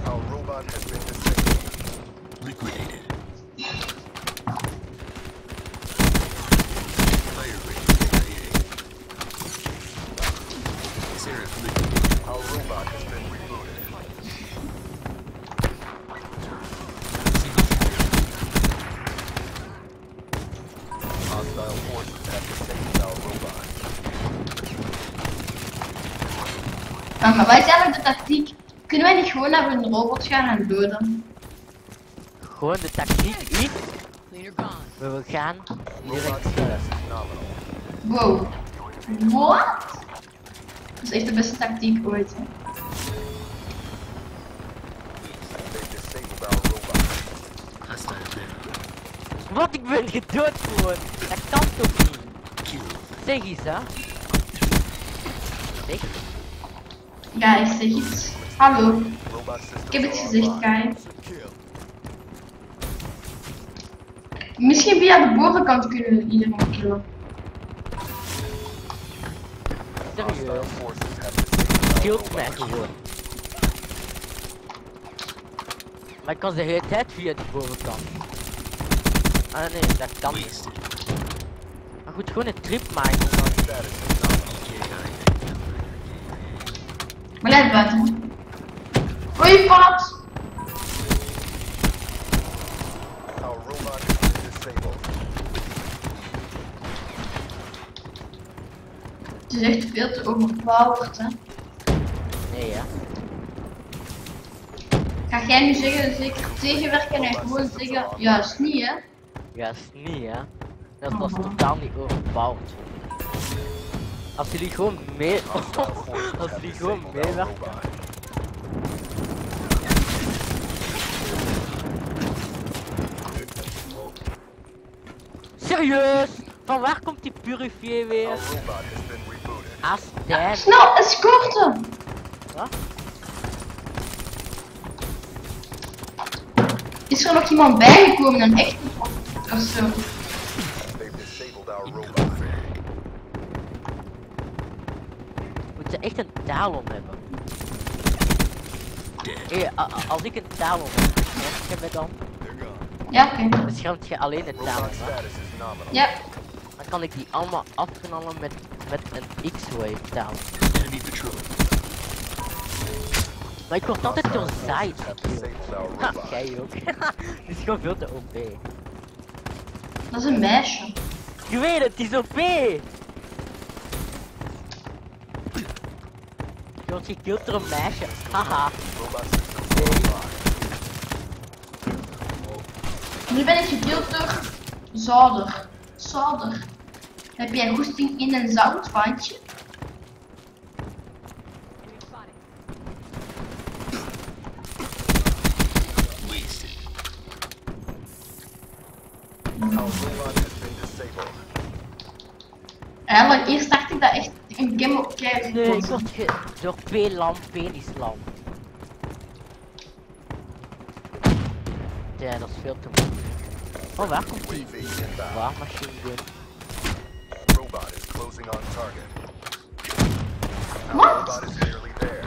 Our robot has been tactiek. Kunnen wij niet gewoon naar een robot gaan en doden? Gewoon de tactiek is. We gaan direct nominal. Wow. What? Dat is echt de beste tactiek ooit. Hè. Wat, ik ben gedood gewoon. Dat kan toch niet? Kill. Zeg eens, hè. Zeg. Guys, zeg iets. Hallo. Ik heb het online. guys. Misschien via de bovenkant kunnen we iedereen killen. Serieus. Kilt mij gewoon. Maar ik kan de hele tijd via die bovenkant. Ah nee, dat kan niet. Maar goed, gewoon een trip maken. man. Status is nominal. KIA. Blijf buiten. Oei, disabled. Het is echt veel te overpowered, hè. Nee, ja. Ga jij nu zeggen, zeker tegenwerken en gewoon zeggen, juist niet, hè? Juist niet, hè. Dat was Mhm. totaal niet overbouwd. Als jullie gewoon mee... Als jullie gewoon meewerken. Serieus? Van waar komt die purifier weer? Astijn. Snel, escorten! Wat? Is er nog iemand bijgekomen, een echt of, of zo? Talon hebben? Als ik een talon heb, beschermt je me dan? Ja, oké. Beschermt je alleen de talon. Ja. Dan kan ik die allemaal afknallen met, met een X-Wave talon. Maar ik word altijd Ha, robot. jij ook. Dit is gewoon veel te OP. Dat is een meisje. Je weet het, die is OP! Je door een meisje. Haha. Nu ben ik door Zouder. Zouder. Heb jij goesting in een zoutvandje? Wasted. Our robot has been disabled. Eigenlijk, eerst dacht ik dat echt een game op keihard Nee, ik was. word ge door P-lam, penislam. Ja, dat is veel te moeilijk. Oh, waar komt die waar machine gun? Robot is closing on target. Wat? Robot is nearly there.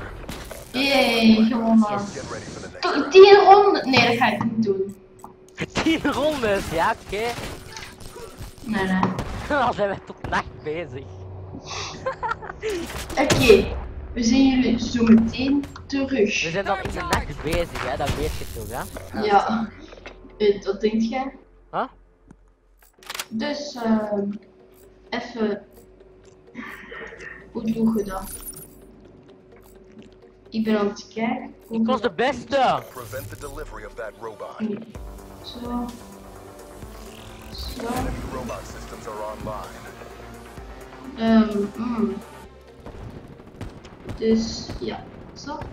Jee, gewonnen. Yes. Get ready for the next Tot round. 10 ronden. Nee, dat ga ik niet doen. 10 rondes, ja oké. Nee, nee. Dan zijn we tot nacht bezig. Oké, we zien jullie zo meteen terug. We zijn dan in de nacht bezig, hè, dat weet je toch, hè? Ja, Eh, dat denkt jij? Huh? Dus, ehm even. Hoe doe je dat? Ik ben aan het kijken. hoe Ik was de dat beste! Prevent the delivery of that robot. doet. Zo. Zo. Robot systems are online. Ehm, mm. Dus, ja. Zo.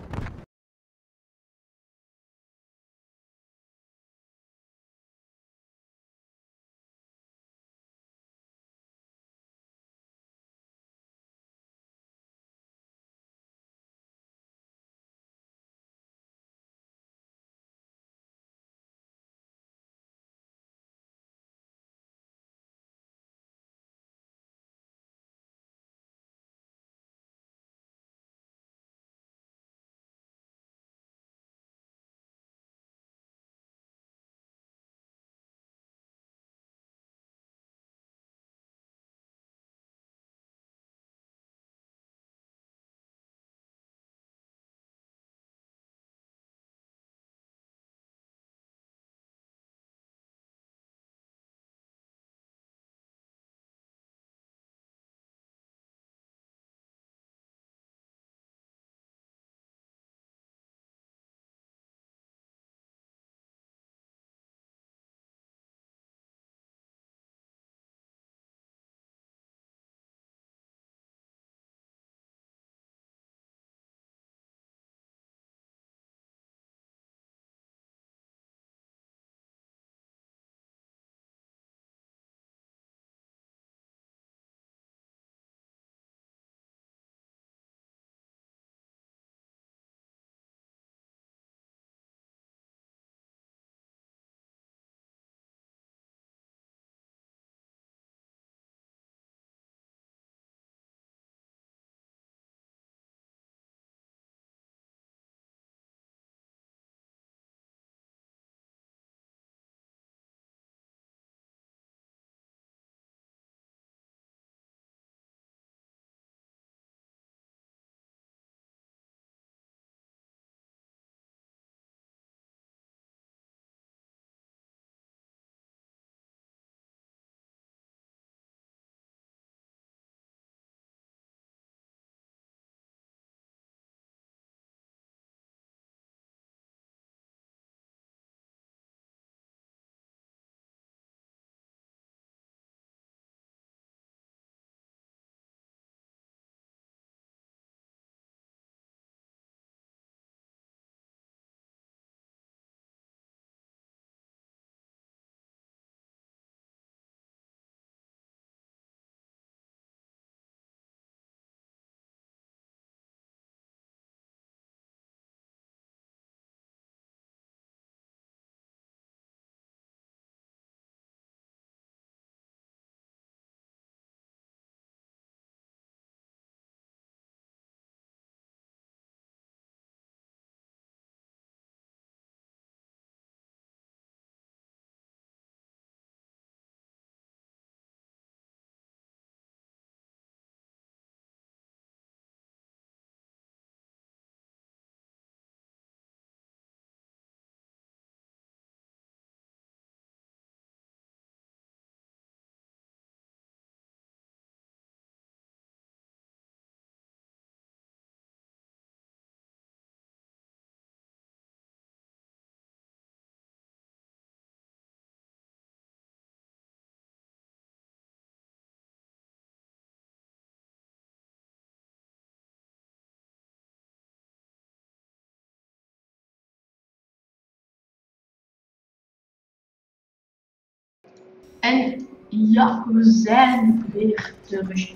En ja, we zijn weer terug.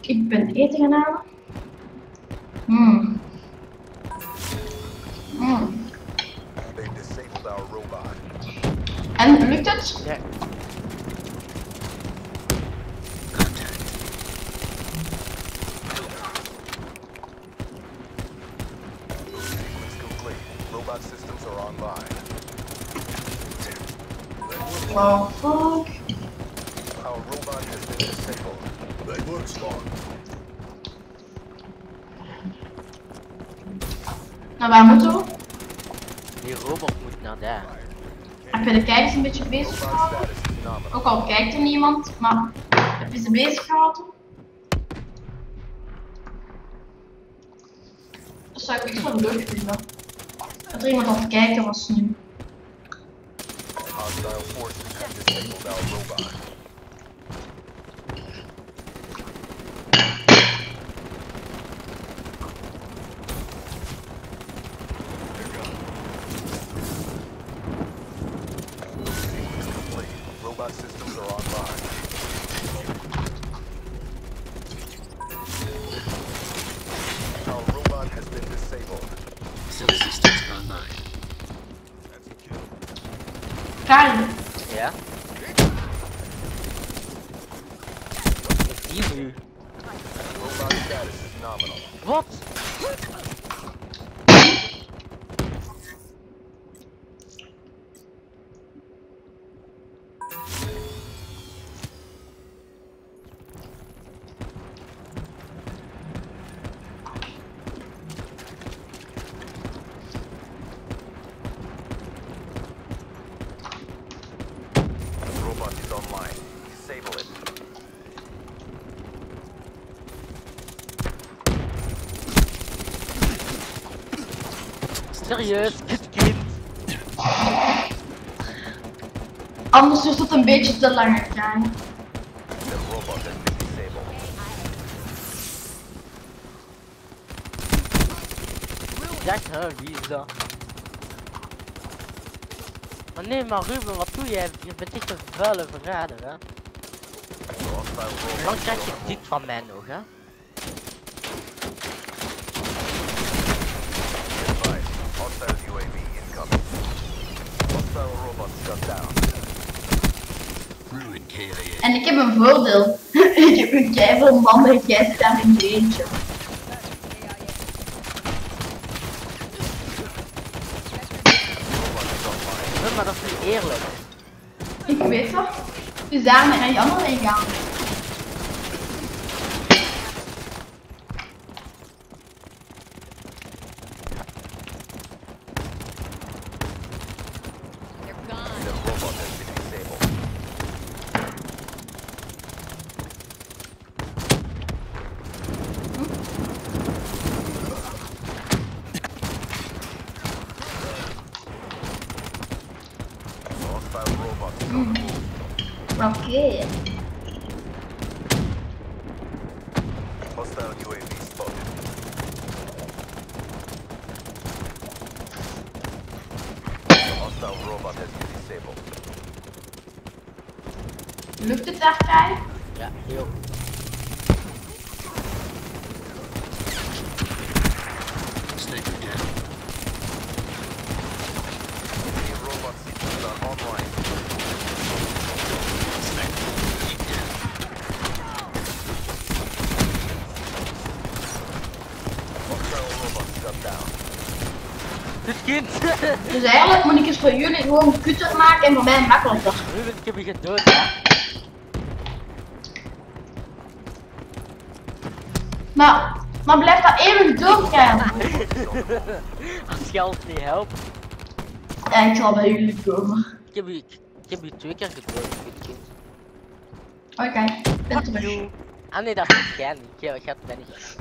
Ik ben eten gaan halen. Our robot. En lukt het? Ja. Contact. Sequence complete. Robot systems are online. Wow, fuck. Our robot has been disabled. That looks fun. Nou, waar moeten we? Die robot moet naar daar. Heb je de kijkers een beetje bezig gehouden? Ook al kijkt er niemand, maar heb je ze bezig gehouden? Dat zou ik echt wel leuk vinden. Dat er iemand aan het kijken was nu. Hostile forces have disabled our robot. Serieus? Kind? anders is het een beetje te lang gegaan. The robot been disabled. Zeg, hè, wie is dat? Maar nee, maar Ruben, wat doe jij? Je bent echt een vuile verrader, hè? Lang krijg je dit van mij nog, hè? Advised. Hostile UAV incoming. Hostile robot shut down. Ruin KIA. En ik heb een voordeel. ik heb een keiveel mannen en jij zit daar in je eentje. Maar dat is niet eerlijk. Ik weet dat. Dus daarom ben je allemaal heen gaan. The robot has been disabled. Hostile robot is on the move. Oké. Hostile UAV spotted. Hostile robot has been disabled. Lukt het daar, Kai? Ja, heel. Sniper down. The robot systems are online. Sniper UAV down. Hostile robot shut down. Dit kind! Dus eigenlijk moet ik het voor jullie gewoon kutter maken en voor mij makkelijker. Ruben, ik heb je gedood, hè? Maar, maar blijf dat eeuwig doorgaan. Als geld niet helpt. Ja, ik zal bij jullie komen. Ik heb je, ik heb je twee keer gedood, kind. Oké, ik ben terug. Ah nee, dat is jij niet. Jij gaat mij niet.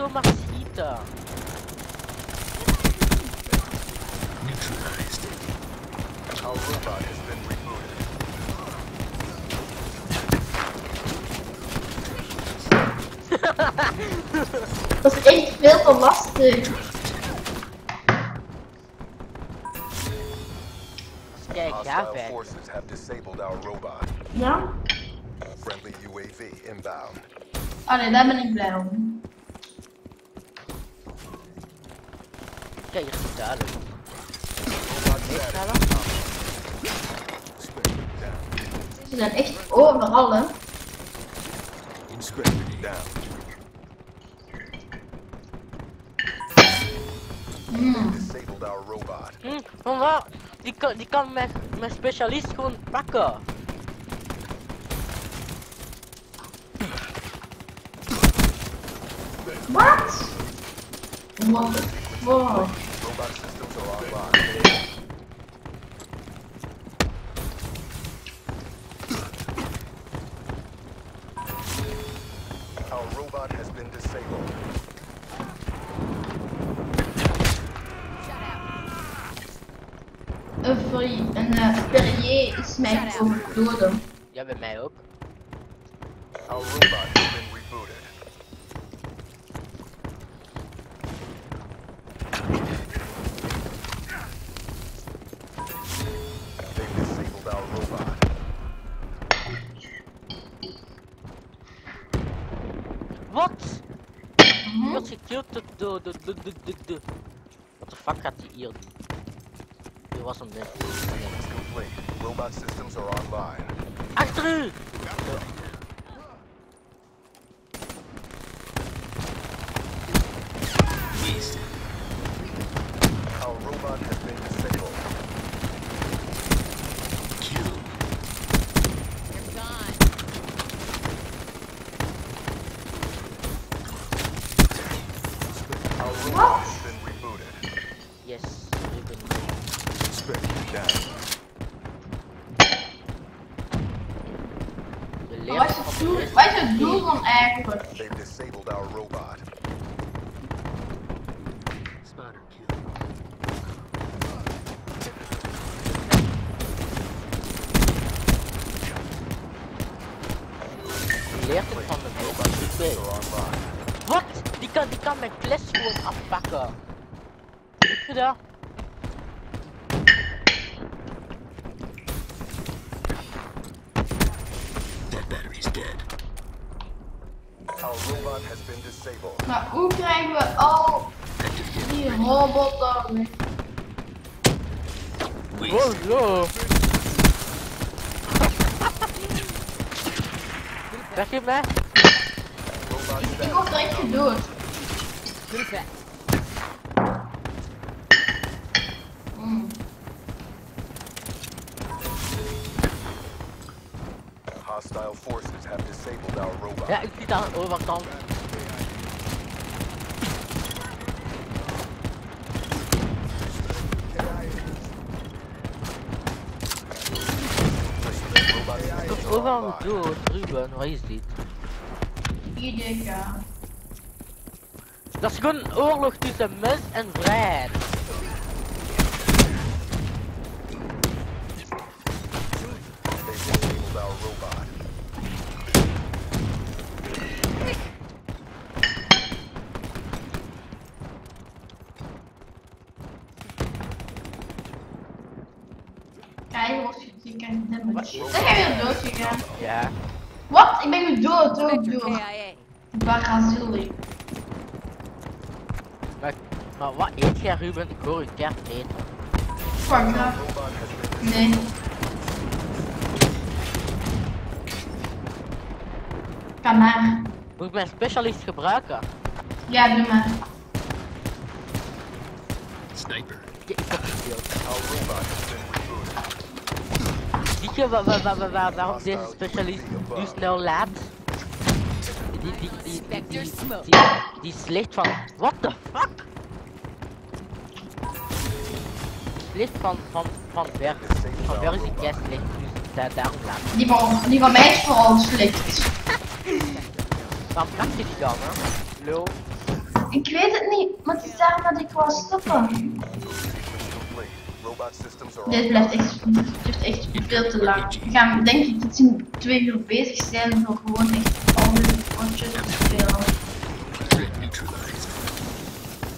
Hoe kan die zomaar schieten? Neutralized. Our robot has been rebooted. Dat is echt veel te lastig. Kijk, ja, forces have disabled our robot. Ja? Friendly UAV inbound. Allee, daar ben ik blij om. Kijk, hier is duidelijk. Meesnellen? Ze zijn echt overal, hè. Spectre down. Hmm. Disabled our robot. Hm, van waar? Die kan, die kan mijn, mijn specialist gewoon pakken. Wat? What the fuck? Robot systems are online. Mij komen doden. Ja, bij mij ook. Our robot has been rebooted. They've disabled our robot. Wat? Mhm. Wat gekild door de de de de de de. Wat de fuck gaat hij hier doen? Hier was hem net. Zeg je gewoon een oorlog tussen mens en vrijheid. They've disabled our robot. Ja, je wordt ziek en damage. Dan ga je weer dood gegaan. Ja. Wat? Ik ben nu dood, ook Spectre dood. KIA. Brazilië. Maar, wat eet jij Ruben? Ik hoor je kaart eten. Fuck dat. Nee. Kan maar. Moet ik mijn specialist gebruiken? Ja, doe maar. Sniper. Ik, ik heb. Zie je wa wa wa wa wa- waarom deze specialist nu snel laat? Die, die, die, die, Spectre die, smoke. die, die is slecht van. What the fuck? Slecht van, van, van ver. Van is die kei slecht, dus daar, daarom laat. Die van, die van mij is vooral slecht. Dan pak je die dan, hè? Lul. Ik weet het niet, maar het is daarom dat ik wou stoppen. Dit blijft echt, duurt echt veel te lang. We gaan denk ik tot in twee uur bezig zijn voor gewoon echt al die potjes te spelen. Threat Neutralized.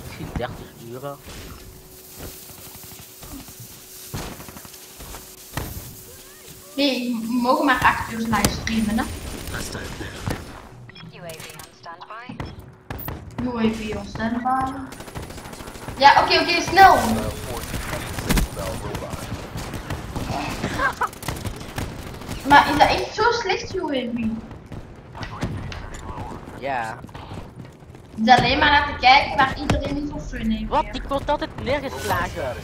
Misschien 30 uur. Nee, we mogen maar 8 uur livestreamen, hè. UAV on standby. UAV on standby. Ja, oké, oké, snel. Maar is dat echt zo slecht, UAV? Ja. Het is alleen maar naar te kijken waar iedereen niet zo fun heeft. Wat? Die wordt altijd neergeslagen.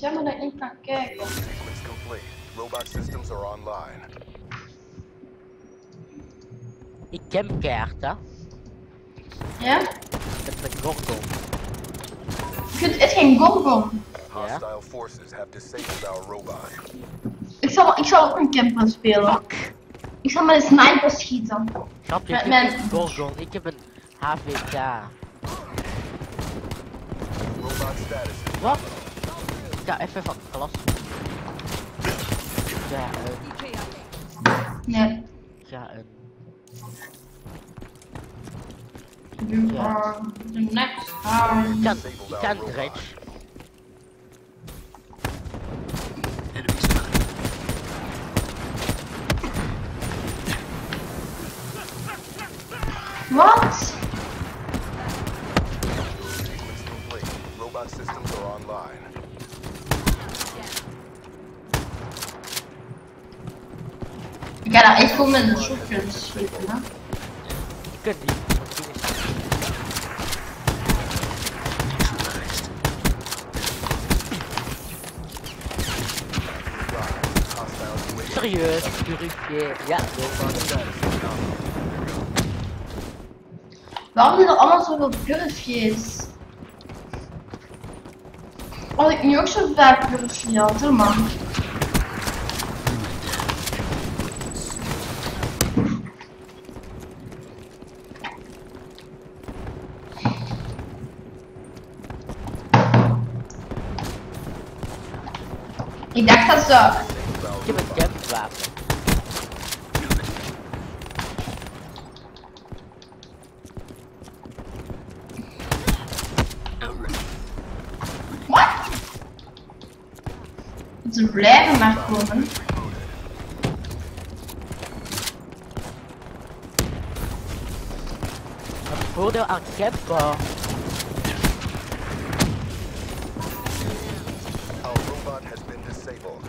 Jammer dat ik niet kan kijken. Sequence complete. Robot systems are online. Ik ken kaart, hè. Ja? Met de gorgon. Ik vind het geen gorgon. Hostile forces have disabled our robot. Ik zal, ik zal ook een camper spelen. Ik zal met een sniper schieten. Grapje, Met ik mijn- heb een gorgon. Ik heb een HVK. Robot status is Wat? Ik ga even van klas. Ja, een. Nee. Ja, een. You are the next time. Spotted. Wat? sequence complete. Robot systems are online. Ik. Serieus, purifier. Ja, zo Waarom zijn er allemaal zoveel purifiers? Als ik nu ook zo vaak purifier had, hè man. Ik dacht dat ze... Outright. Wat? Ze blijven maar komen. Het voordeel aan campen. Our robot has been disabled.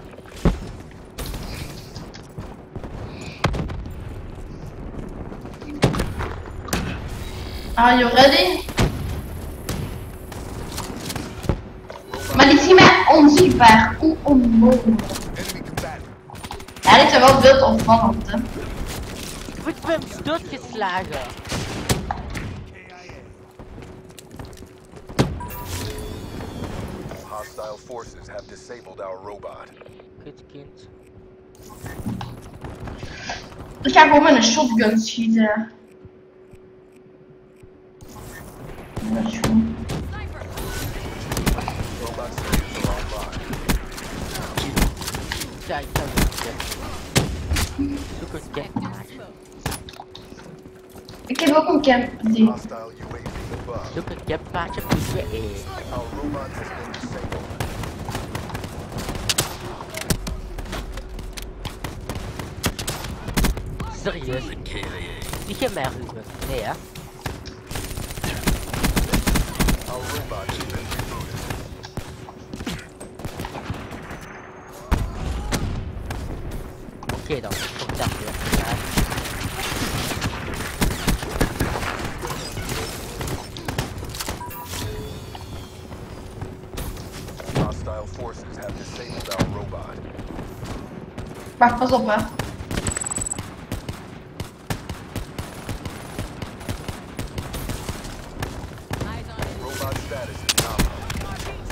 Are you ready? Maar die zien mij onzichtbaar. Hoe onmogelijk. Ja, dit is wel wild opvallend, hè. Ik word bij hem doodgeslagen. Hostile forces have disabled our robot. Kut kind. Ik ga gewoon met een shotgun schieten. Been disabled. Serieus? Fluid KIA. Niet je mij Ruben. Nee hè? Wacht, pas op, hè.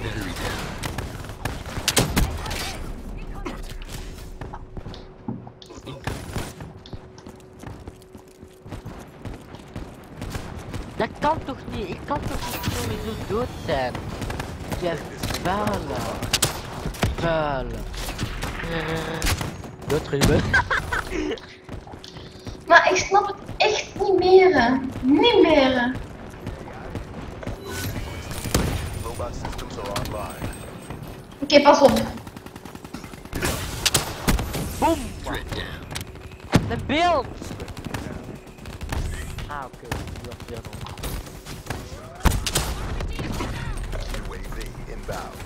Battery down. Dat kan toch niet? Ik kan toch niet sowieso dood zijn? Jij vuile. Vuile. Eh, Dood Ruben. Maar ik snap het echt niet meer. Niet meer. Robot systems are online. Oké, pas op. Boom! Threat down. Een beeld! Ah, oké. Die was weer nog. UAV inbound.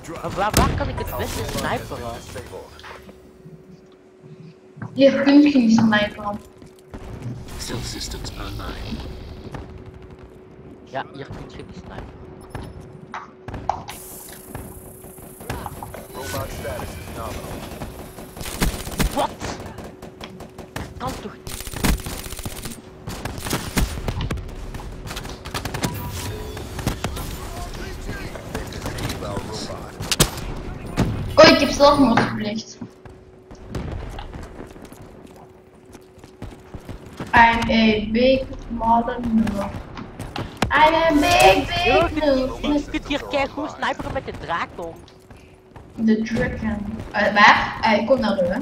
Maar waar, waar kan ik het beste been disabled. Je kunt geen snijpen. Stealth systems online. Ja, hier kun je niet snipen. Robot status is nominal. Zelfmoord gepleegd. I'm a big mother noob. I'm a big, big je, noob. je kunt hier kijk goed sniperen met de draakon. De dragon. Uh, waar? Eh, ik kom naar de hè.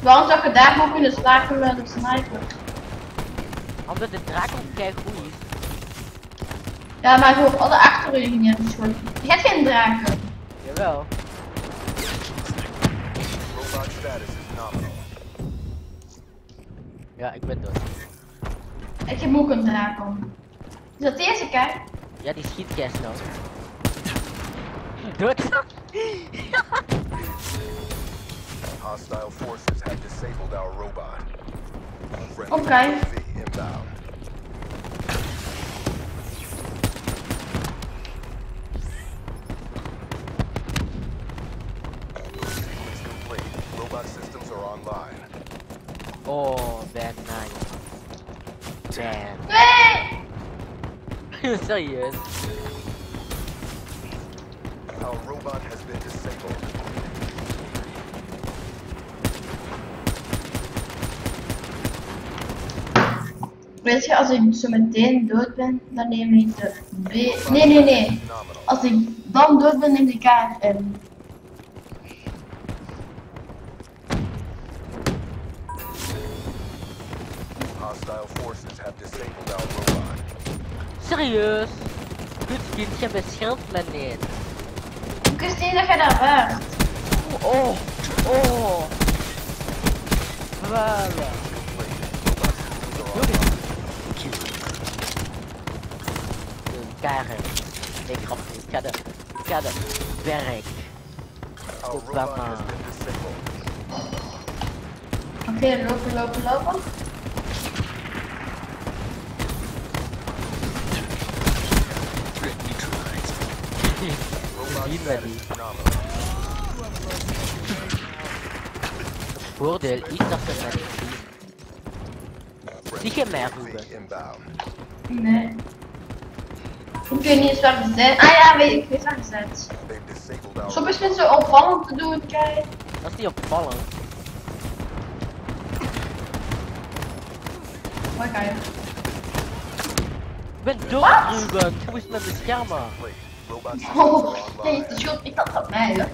Waarom zou je daar ook kunnen slagen met een sniper? Omdat de draakon kijk goed is. Ja, maar gewoon alle achterruggingen geschoten. Je hebt geen draken. Jawel. Robot status is nominal. Ja, ik ben dood. Ik heb ook een draken. Is dat deze kijk? Ja, die schiet jij snel. Dood. Hostile forces have disabled our robot. Friendly Okay. Oh, ben nice. Ben. Nee! Serieus. Our robot has been disabled. Weet je, als ik zo meteen dood ben, dan neem ik de B. Nee, nee, nee. Als ik dan dood ben, neem ik KRM. Serieus. Goed kind, je beschermt me niet. Ik wist niet dat jij daar was. Oh, oh. Online. Karen. Ik ga, ik ga de, ik ga de werk. Obama. Oké, lopen, lopen, lopen. Is nominal. Voordeel is dat ze mij niet zien. Zie je mij, inbound. Nee. Ik weet niet eens waar ze zijn. Ah ja, weet, ik weet waar ze zijn. Soms is het zo opvallend te doen, kijk. Dat is niet opvallend. Waar ga je? Ik ben dood? Ruben. Je moest me beschermen. complete. Robot systems Oh, nee, de schuld ik dat van mij, hè.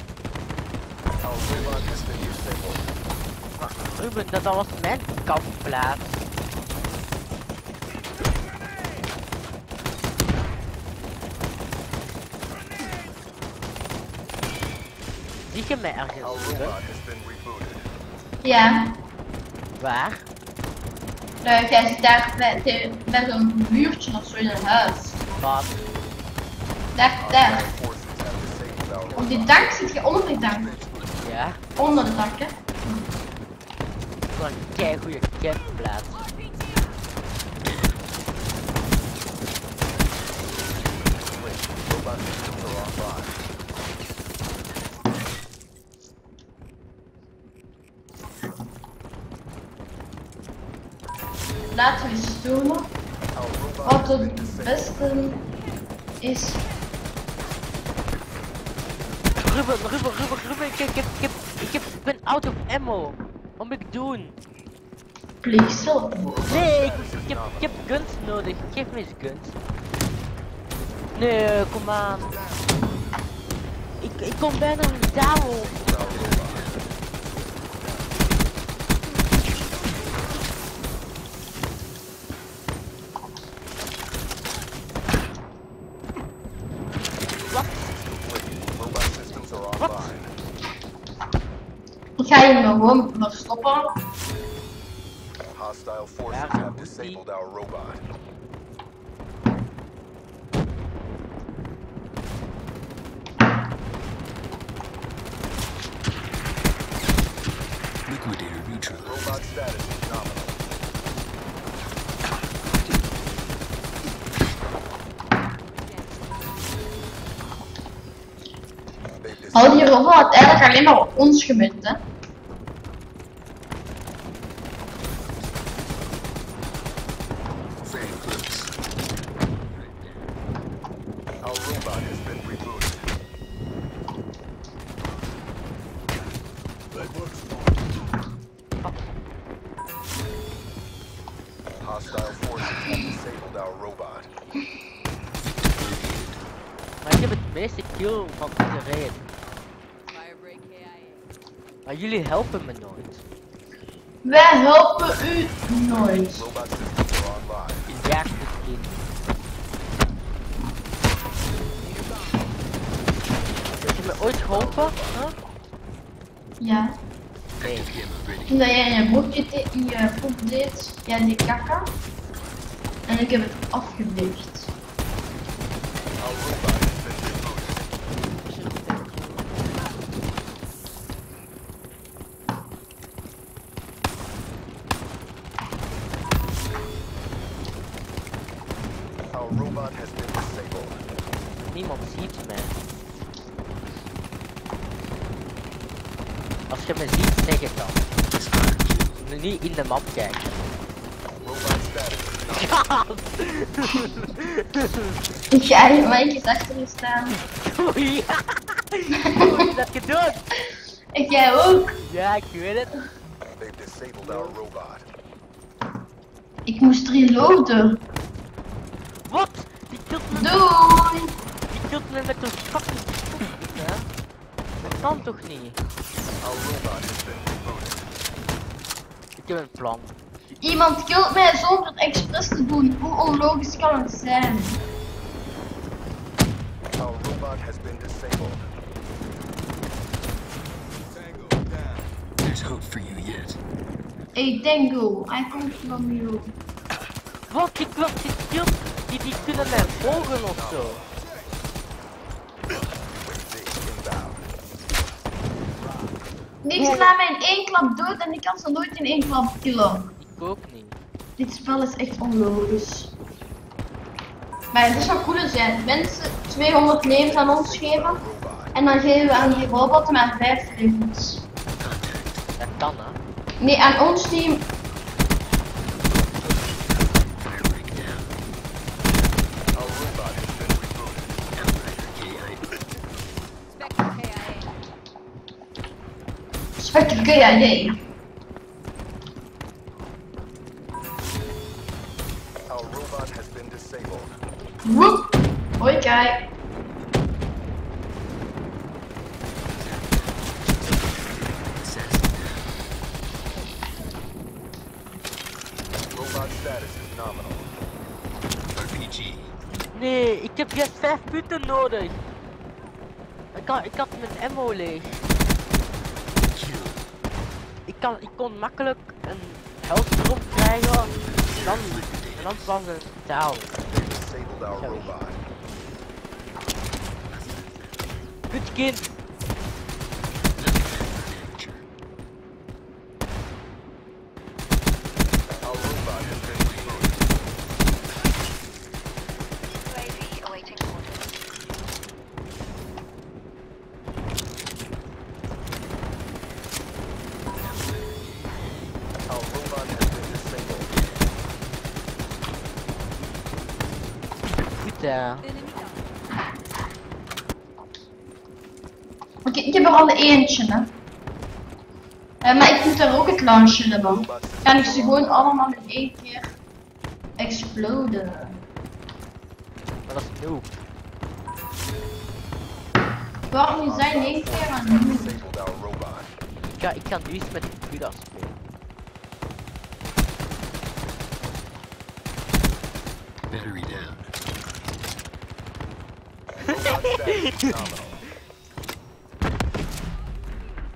Ruben, dat, was mijn kampplaats. Zie je mij ergens. Ja. Waar? Nou, jij zit daar bij- bij zo'n muurtje of zo in een huis. Wat? Daar, daar. Op die dak zit je onder die dak. Ja? Onder de dak, hè. Gewoon een kei goede campplaats. Laten we stoelen. Wat het beste is. Ruben, Ruben, Ruben, Ruben, ik, ik, heb, ik, heb, ik, heb, ik ben out of ammo. Wat moet ik doen? Please stop. Nee, ik, ik, heb, ik heb guns nodig. Geef me eens guns. Nee, kom aan. Ik, ik kom bijna niet down. Wat? Robot systems are online. Gewoon verstoppen. Hostile forces Ja, have disabled our robot. Liquidator neutralized. Robot status is nominal. Al die robot eigenlijk alleen maar op ons gemunt, hè. Nooit. Robot systems are online. Je jaagt het kind. Heb je me ooit geholpen? Huh? Ja. Nee. Toen dat jij in je broekje in je poep deed, jij die kakken. En ik heb het afgeveegd. Het dan. Nu Niet in de map kijken. Is. Ja! Ik ga je mandjes achter je staan. Oei! Hoe heb je dat gedaan? En jij ook. Ja, ik weet het. They've disabled our robot. Ik moest reloaden. Wat? Die tilt me, Doei. die tilt me met een fucking hè? Dat kan toch niet? Our robot has been rebooted. Ik heb een plan. Iemand killt mij zonder het expres te doen. Hoe onlogisch kan het zijn? Our robot has been disabled. There's hope for you yet. Hey Tango, I come from you. Wat? Ik word gekild. Die, die kunnen mij volgen of zo. UAV inbound. Die slaan mij in één klap dood en ik kan ze nooit in één klap killen. Ik ook niet. Dit spel is echt onlogisch. Maar het is wel cool zijn. Mensen 200 levens aan ons geven. En dan geven we aan die robot maar 5 levens. Dat kan, hè? Nee, aan ons team. Fire breakdown. Our robot has been rebooted. Outrider KI. Spectre KIA. Our robot has been disabled. Hoi Kai. Assassin. Robot status is nominal. RPG. Nee, ik heb juist 5 punten nodig. Ik, kan, ik had mijn ammo leeg. Ik, kan, ik kon makkelijk een health drop krijgen. En dan, en dan was het. Goed kind. Eentje, hè. Eh, maar ik moet er ook het launcher hebben. Kan ik ze gewoon allemaal in één keer exploden? Maar dat is noob. Waarom is in één keer aan robot. Ik ga, ik ga nu eens met die Buddha spelen. Battery down. Robot status is nominal.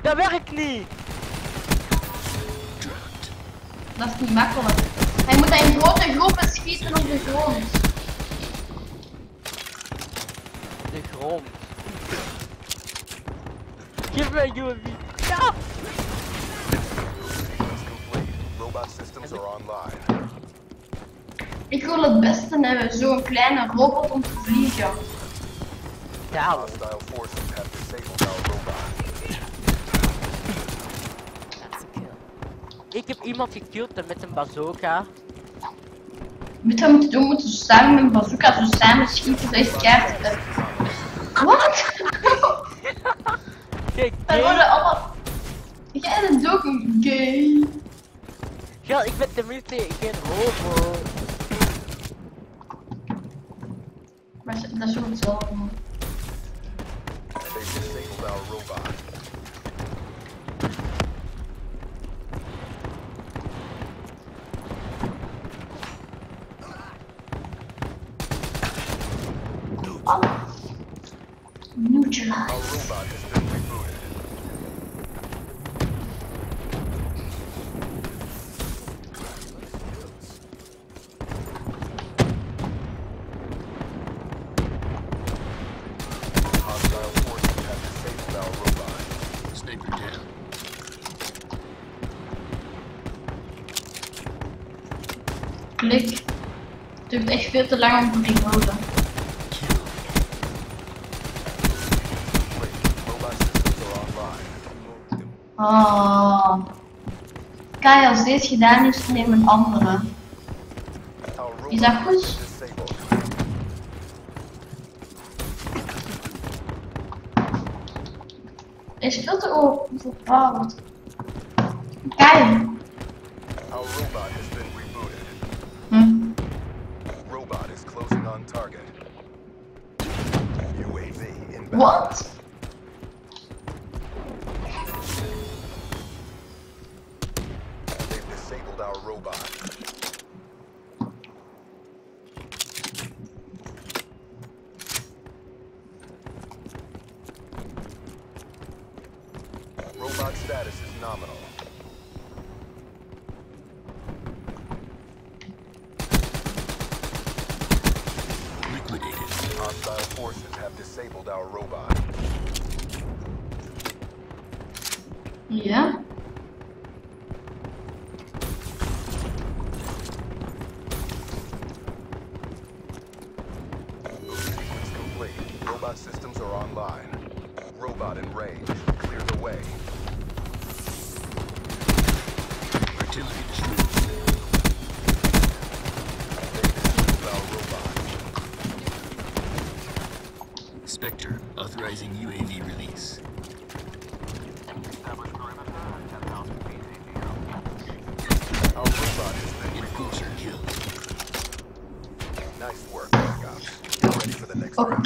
Dat werkt niet! Dat is niet makkelijk. Hij moet dat in grote groepen schieten op de grond. De grond. Geef mij een UAV. Ja! Sequence complete. Robot systems are online. Ik wil het beste hebben, zo'n kleine robot om te vliegen. Ja, hoor. Hostile forces have disabled our robot. That's a kill. Ik heb iemand gekillt met een bazooka. Weet wat we moeten doen? We moeten zo samen met een bazooka zo samen schieten, dat is kaart. Wat? Kijk, gay. worden allemaal... Jij bent ook een gay. Ja, ik ben tenminste geen homo. Maar dat is ook hetzelfde. Te lang om te online. Ah. Kai, als deze gedaan is, neem een andere. Is dat goed? is veel te overpowered.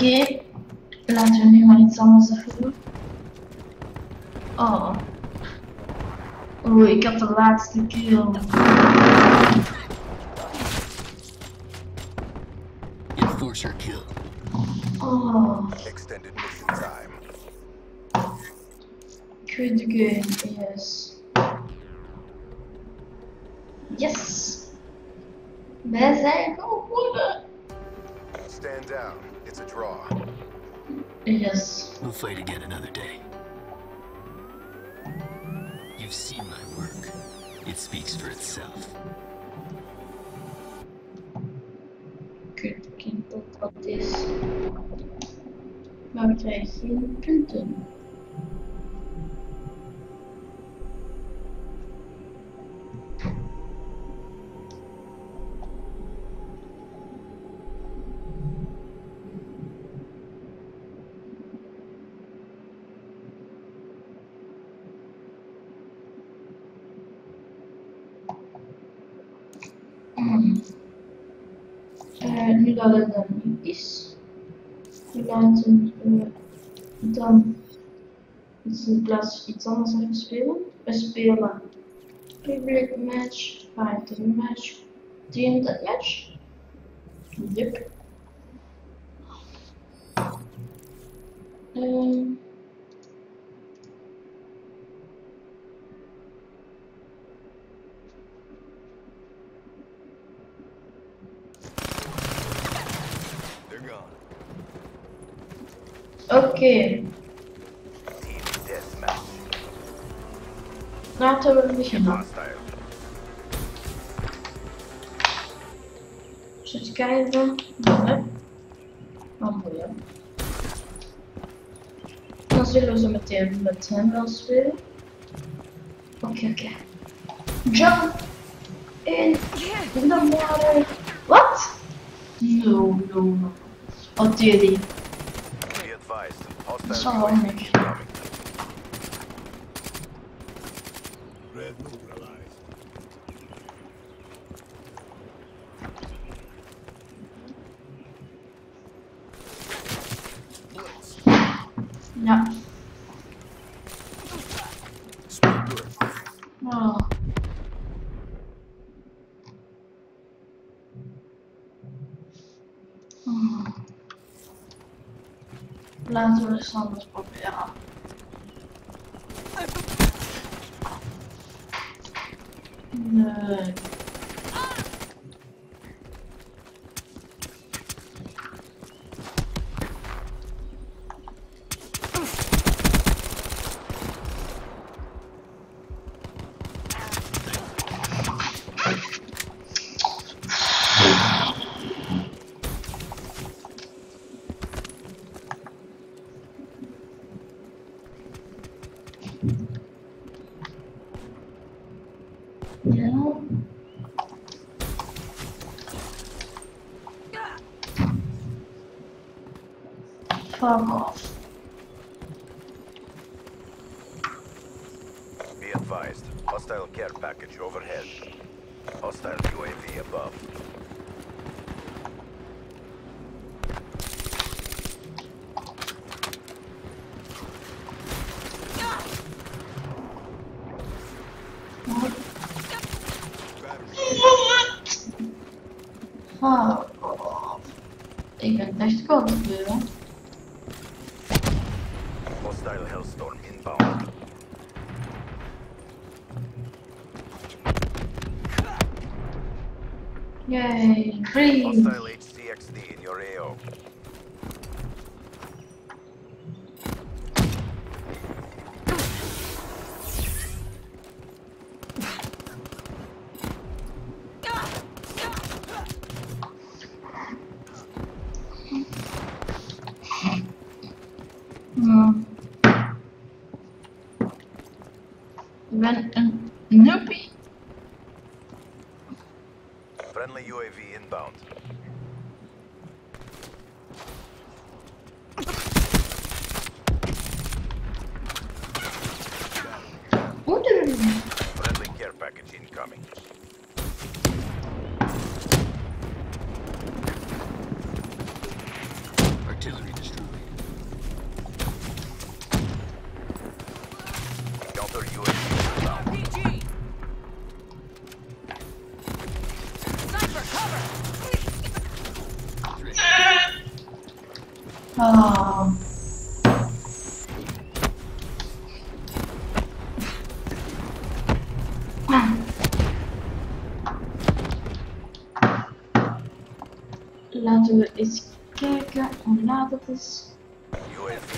Oké. round. Laten we nu maar iets anders doen. Oh. Oeh, ik had de laatste kill. Enforcer kill. Oh. Extended mission time. Good game, yes. Yes! Wij zijn gewonnen! Draw. Yes. We'll fight again another day. You've seen my work. It speaks for itself. Kut, kind op wat is. Maar we krijgen geen in plaats iets anders even spelen. We spelen public match, fighting match, team match. Yep. Ehm. They're gone. Oké, laten we beginnen. Dus kijken. Ja. Oh. Dan zullen we zo meteen met hem wel spelen. Oké, oké. Jump in the water. Wat? No, no, no. Wat deed hij? Dat is wel handig. incoming. Ja. Oh. Hmm. Laten we eens anders proberen. Nee. Fuck off. Be advised. Hostile care package overhead. Hostile UAV above. Hey! Laten we eens kijken hoe laat het is. UAV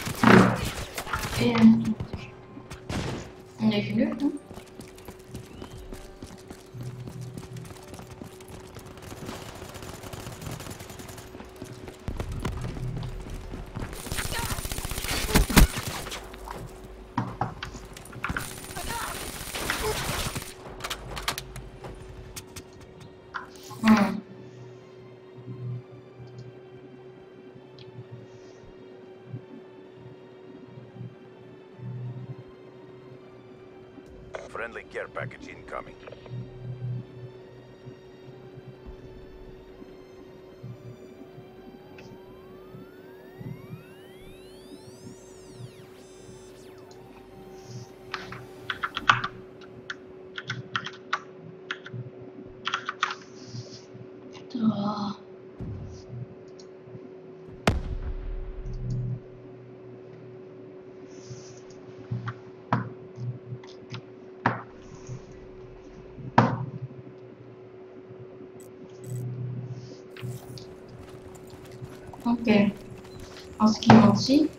Als ik iemand zie.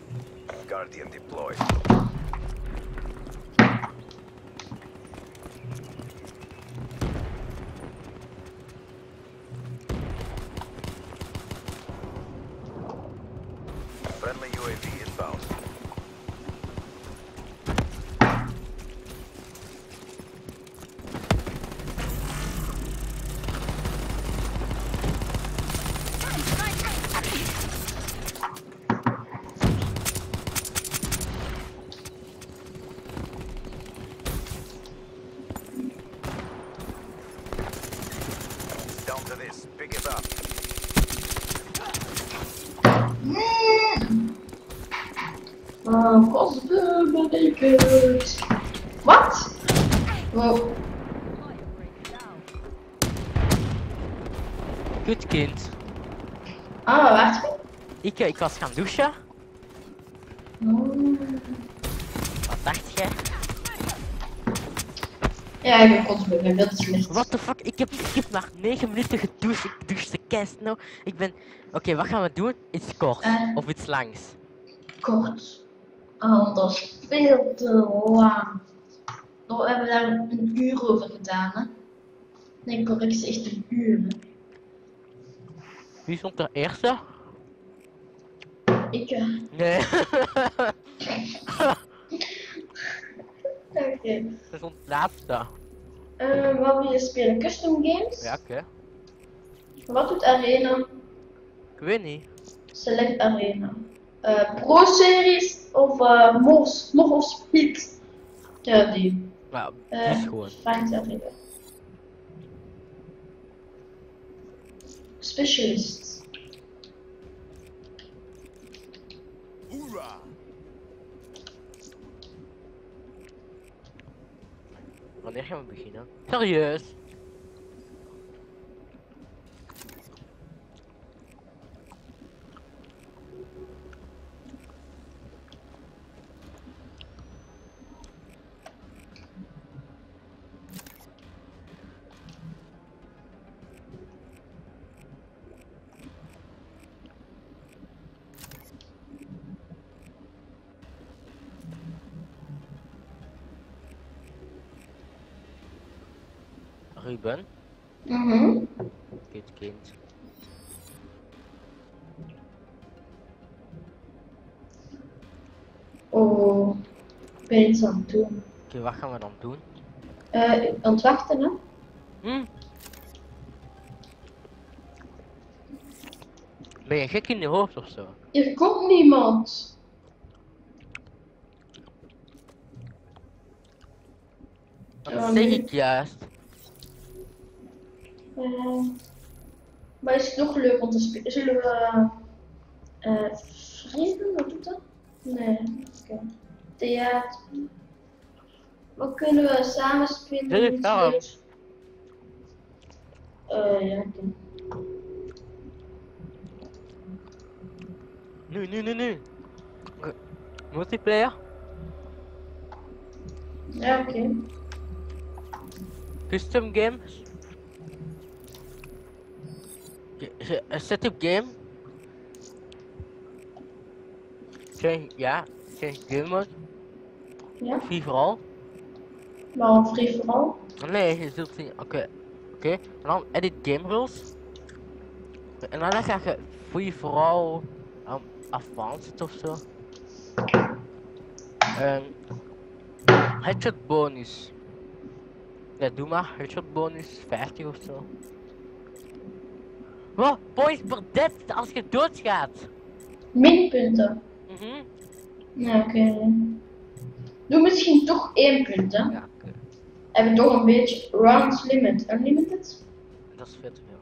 Guardian deployed. Ik, ik was gaan douchen. Oh. Wat dacht jij? Ja, ik ben kotsbeu, mijn beeld is slecht. What the fuck? Ik heb, ik heb maar 9 minuten gedoucht. Ik douchte keist nou. Ik ben... Oké, wat gaan we doen? Iets kort. Eh. Of iets langs. Kort. Oh, dat is veel te lang. Oh, we hebben daar een uur over gedaan, hè? Nee, correctie, echt een uur. hè. Wie stond er eerste? Ik, eh, Nee. Oké. Er stond laatste. Eh, wat wil je spelen? Custom games? Ja, oké. Wat doet Arena? Ik weet niet. Select Arena. Eh, Pro Series of uh, MOS? Nog of Speed? Ja, die. Nou, Eh, is gewoon. Find Arena. Specialist. Wanneer gaan we beginnen? Serieus? Ben iets aan het doen. Oké, wat gaan we dan doen? Eh, aan het wachten, hè? Hm? Ben je gek in je hoofd of zo? Er komt niemand. Dat zeg nee. ik juist. Eh, maar is het nog leuk om te spelen? Zullen we. eh vrienden, wat doet dat? Nee, oké. Wat kunnen we samen spelen? Dit is Iets daarom. leuks? Eh, ja, oké. Nu, nu, nu, nu. Oké. Multiplayer? Ja, oké. Custom games? Oké, ge- Een setup game? Geen, ja, geen game mode. Ja, Free for all. een free for all. Nee, je zult zien. Oké, oké. En dan edit game rules. En dan ga je free for all um, advanced of zo. En headshot bonus. Ja, doe maar. Headshot bonus 50 of zo. Wat? Points per death als je doodgaat. Minpunten. Mhm. Ja, oké. Doe misschien toch één punt, hè? Ja. Hebben toch een beetje rounds limit. Unlimited? Dat is vet veel.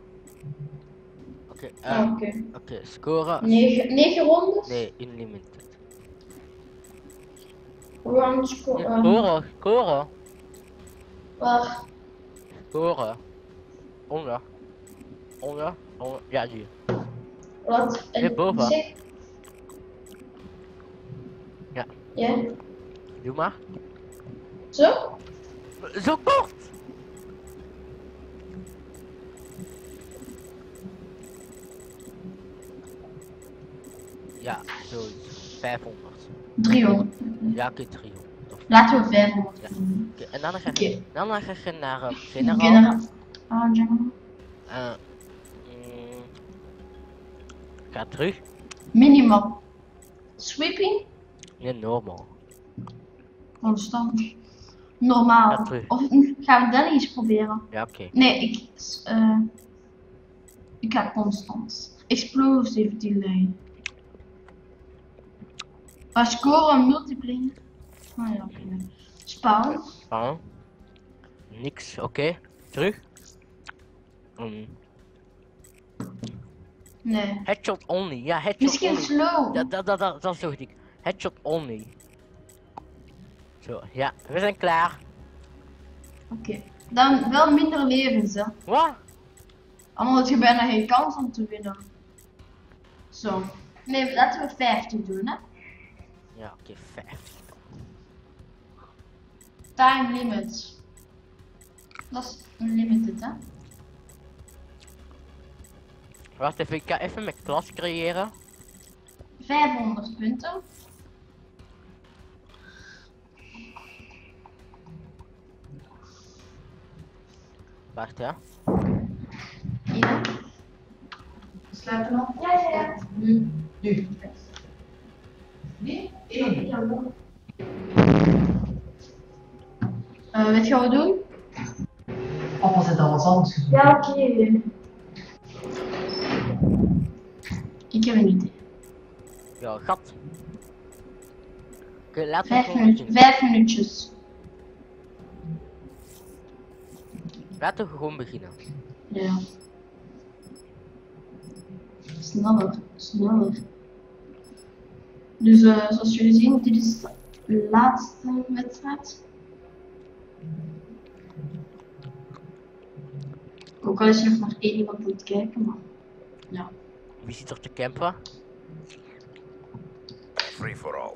Oké, Ah, eh, oké. oké, scoren. Negen, negen rondes? Nee, unlimited. Round score. Ja, Scoren, scoren, waar? scoren. Onder. Onder, onder. Ja, die. Wat? En Hierboven. zeg- Ja. Ja? Doe maar. Zo? Zo kort! Ja, zoiets. 500. 300. Ja, oké, 300. Of- Laten we 500 Ja. Oké, en dan ga je, dan ga je naar uh, generaal. Generaal. Ah, general. Eh, mm, ga terug. Minimaal. Sweeping. Nee, normaal. Constant. Normaal. Of gaan we dat eens proberen? Ja, oké. Nee, ik. eh ik ga constant. Explosive delay. Maar scoren multiplayer. Ah ja, oké. Spawn. Spawn. Niks, oké. Terug. Mm, Nee. headshot only. Ja, headshot Misschien only. slow. Dat, dat, dat, dat, dat zocht ik. Headshot only. Zo, ja, we zijn klaar. Oké. Dan wel minder levens, hè. Wat? Anders heb je bijna geen kans om te winnen. Zo. Nee, laten we 50 doen, hè. Ja, oké, 50. Time limit. Dat is unlimited, hè. Wacht even, ik ga even mijn klas creëren. 500 punten. Wacht, ja. Ja. Slaap je nog? Ja, ja, ja. Nu. Nu. Nee? Eén. Eh, weet je wat we doen? Papa zit al wat anders gezien. Ja, oké. Ik heb een idee. Ja, gat. Oké, laten we Vijf, vijf minuutjes. Laten we gewoon beginnen. Ja. Sneller, sneller. Dus eh, zoals jullie zien, dit is de laatste wedstrijd. Ook al is er nog maar één iemand aan het kijken, maar ja. Wie zit er te campen? Free for all.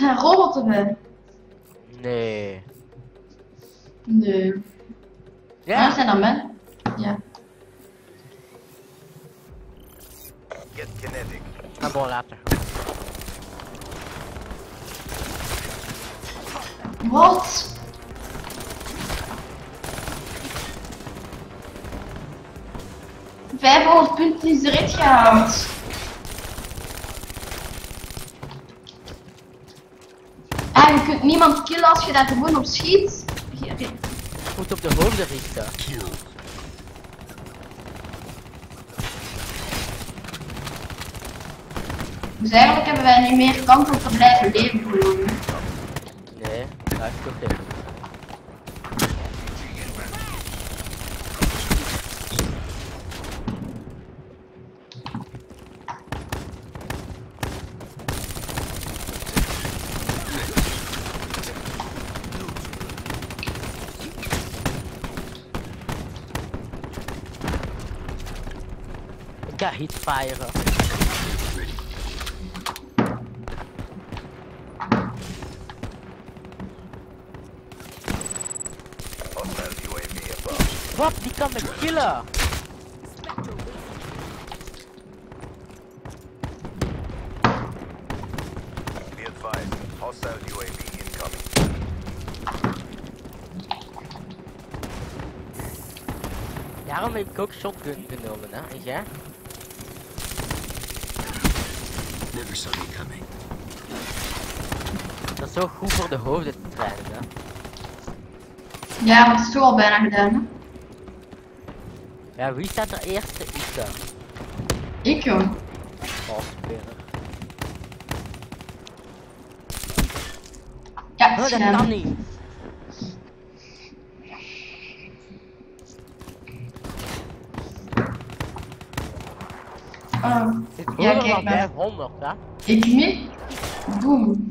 Zijn robotten. Nee. Nee. Ja, Ja, zijn dan bij. Ja. Get kinetic. maar bon, later. Wat? Vijfhonderd punten is eruit gehaald. Ah, je kunt niemand killen als je daar gewoon op schiet. Goed op de hoofden richten. Dus eigenlijk hebben wij nu meer kans om te blijven leven. Nee, dat is toch Wat? Die kan me killen! Daarom heb ik ook shotgun genomen, hè? Jij? Never saw me coming. Dat is zo goed voor de hoofden te trainen, hè? Ja, maar het is toch al bijna gedaan, hè? Ja, wie staat er eerste? Ik sta. Ik joh. Oh, speler. Ja, Oh, dat kan niet. Oh, Ik Ja, hoor kijk maar maar. 500, hè? ik niet. Boom.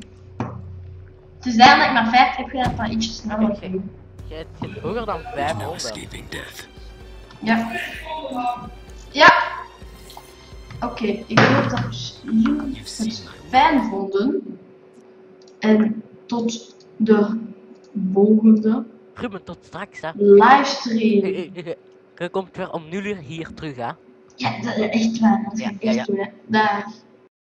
Het is daarom dat ik maar 50 heb gedaan, maar ietsje sneller ging. Jij zit hoger dan No 500. escaping death. Ja. Ja. Oké, ik hoop dat jullie het fijn vonden. En tot de volgende Ruben, tot straks, hè? livestream. Je komt weer om 0 uur hier terug, hè? Ja, dat is echt waar. Dat Ja, ik ja, echt ja. hè. Dag.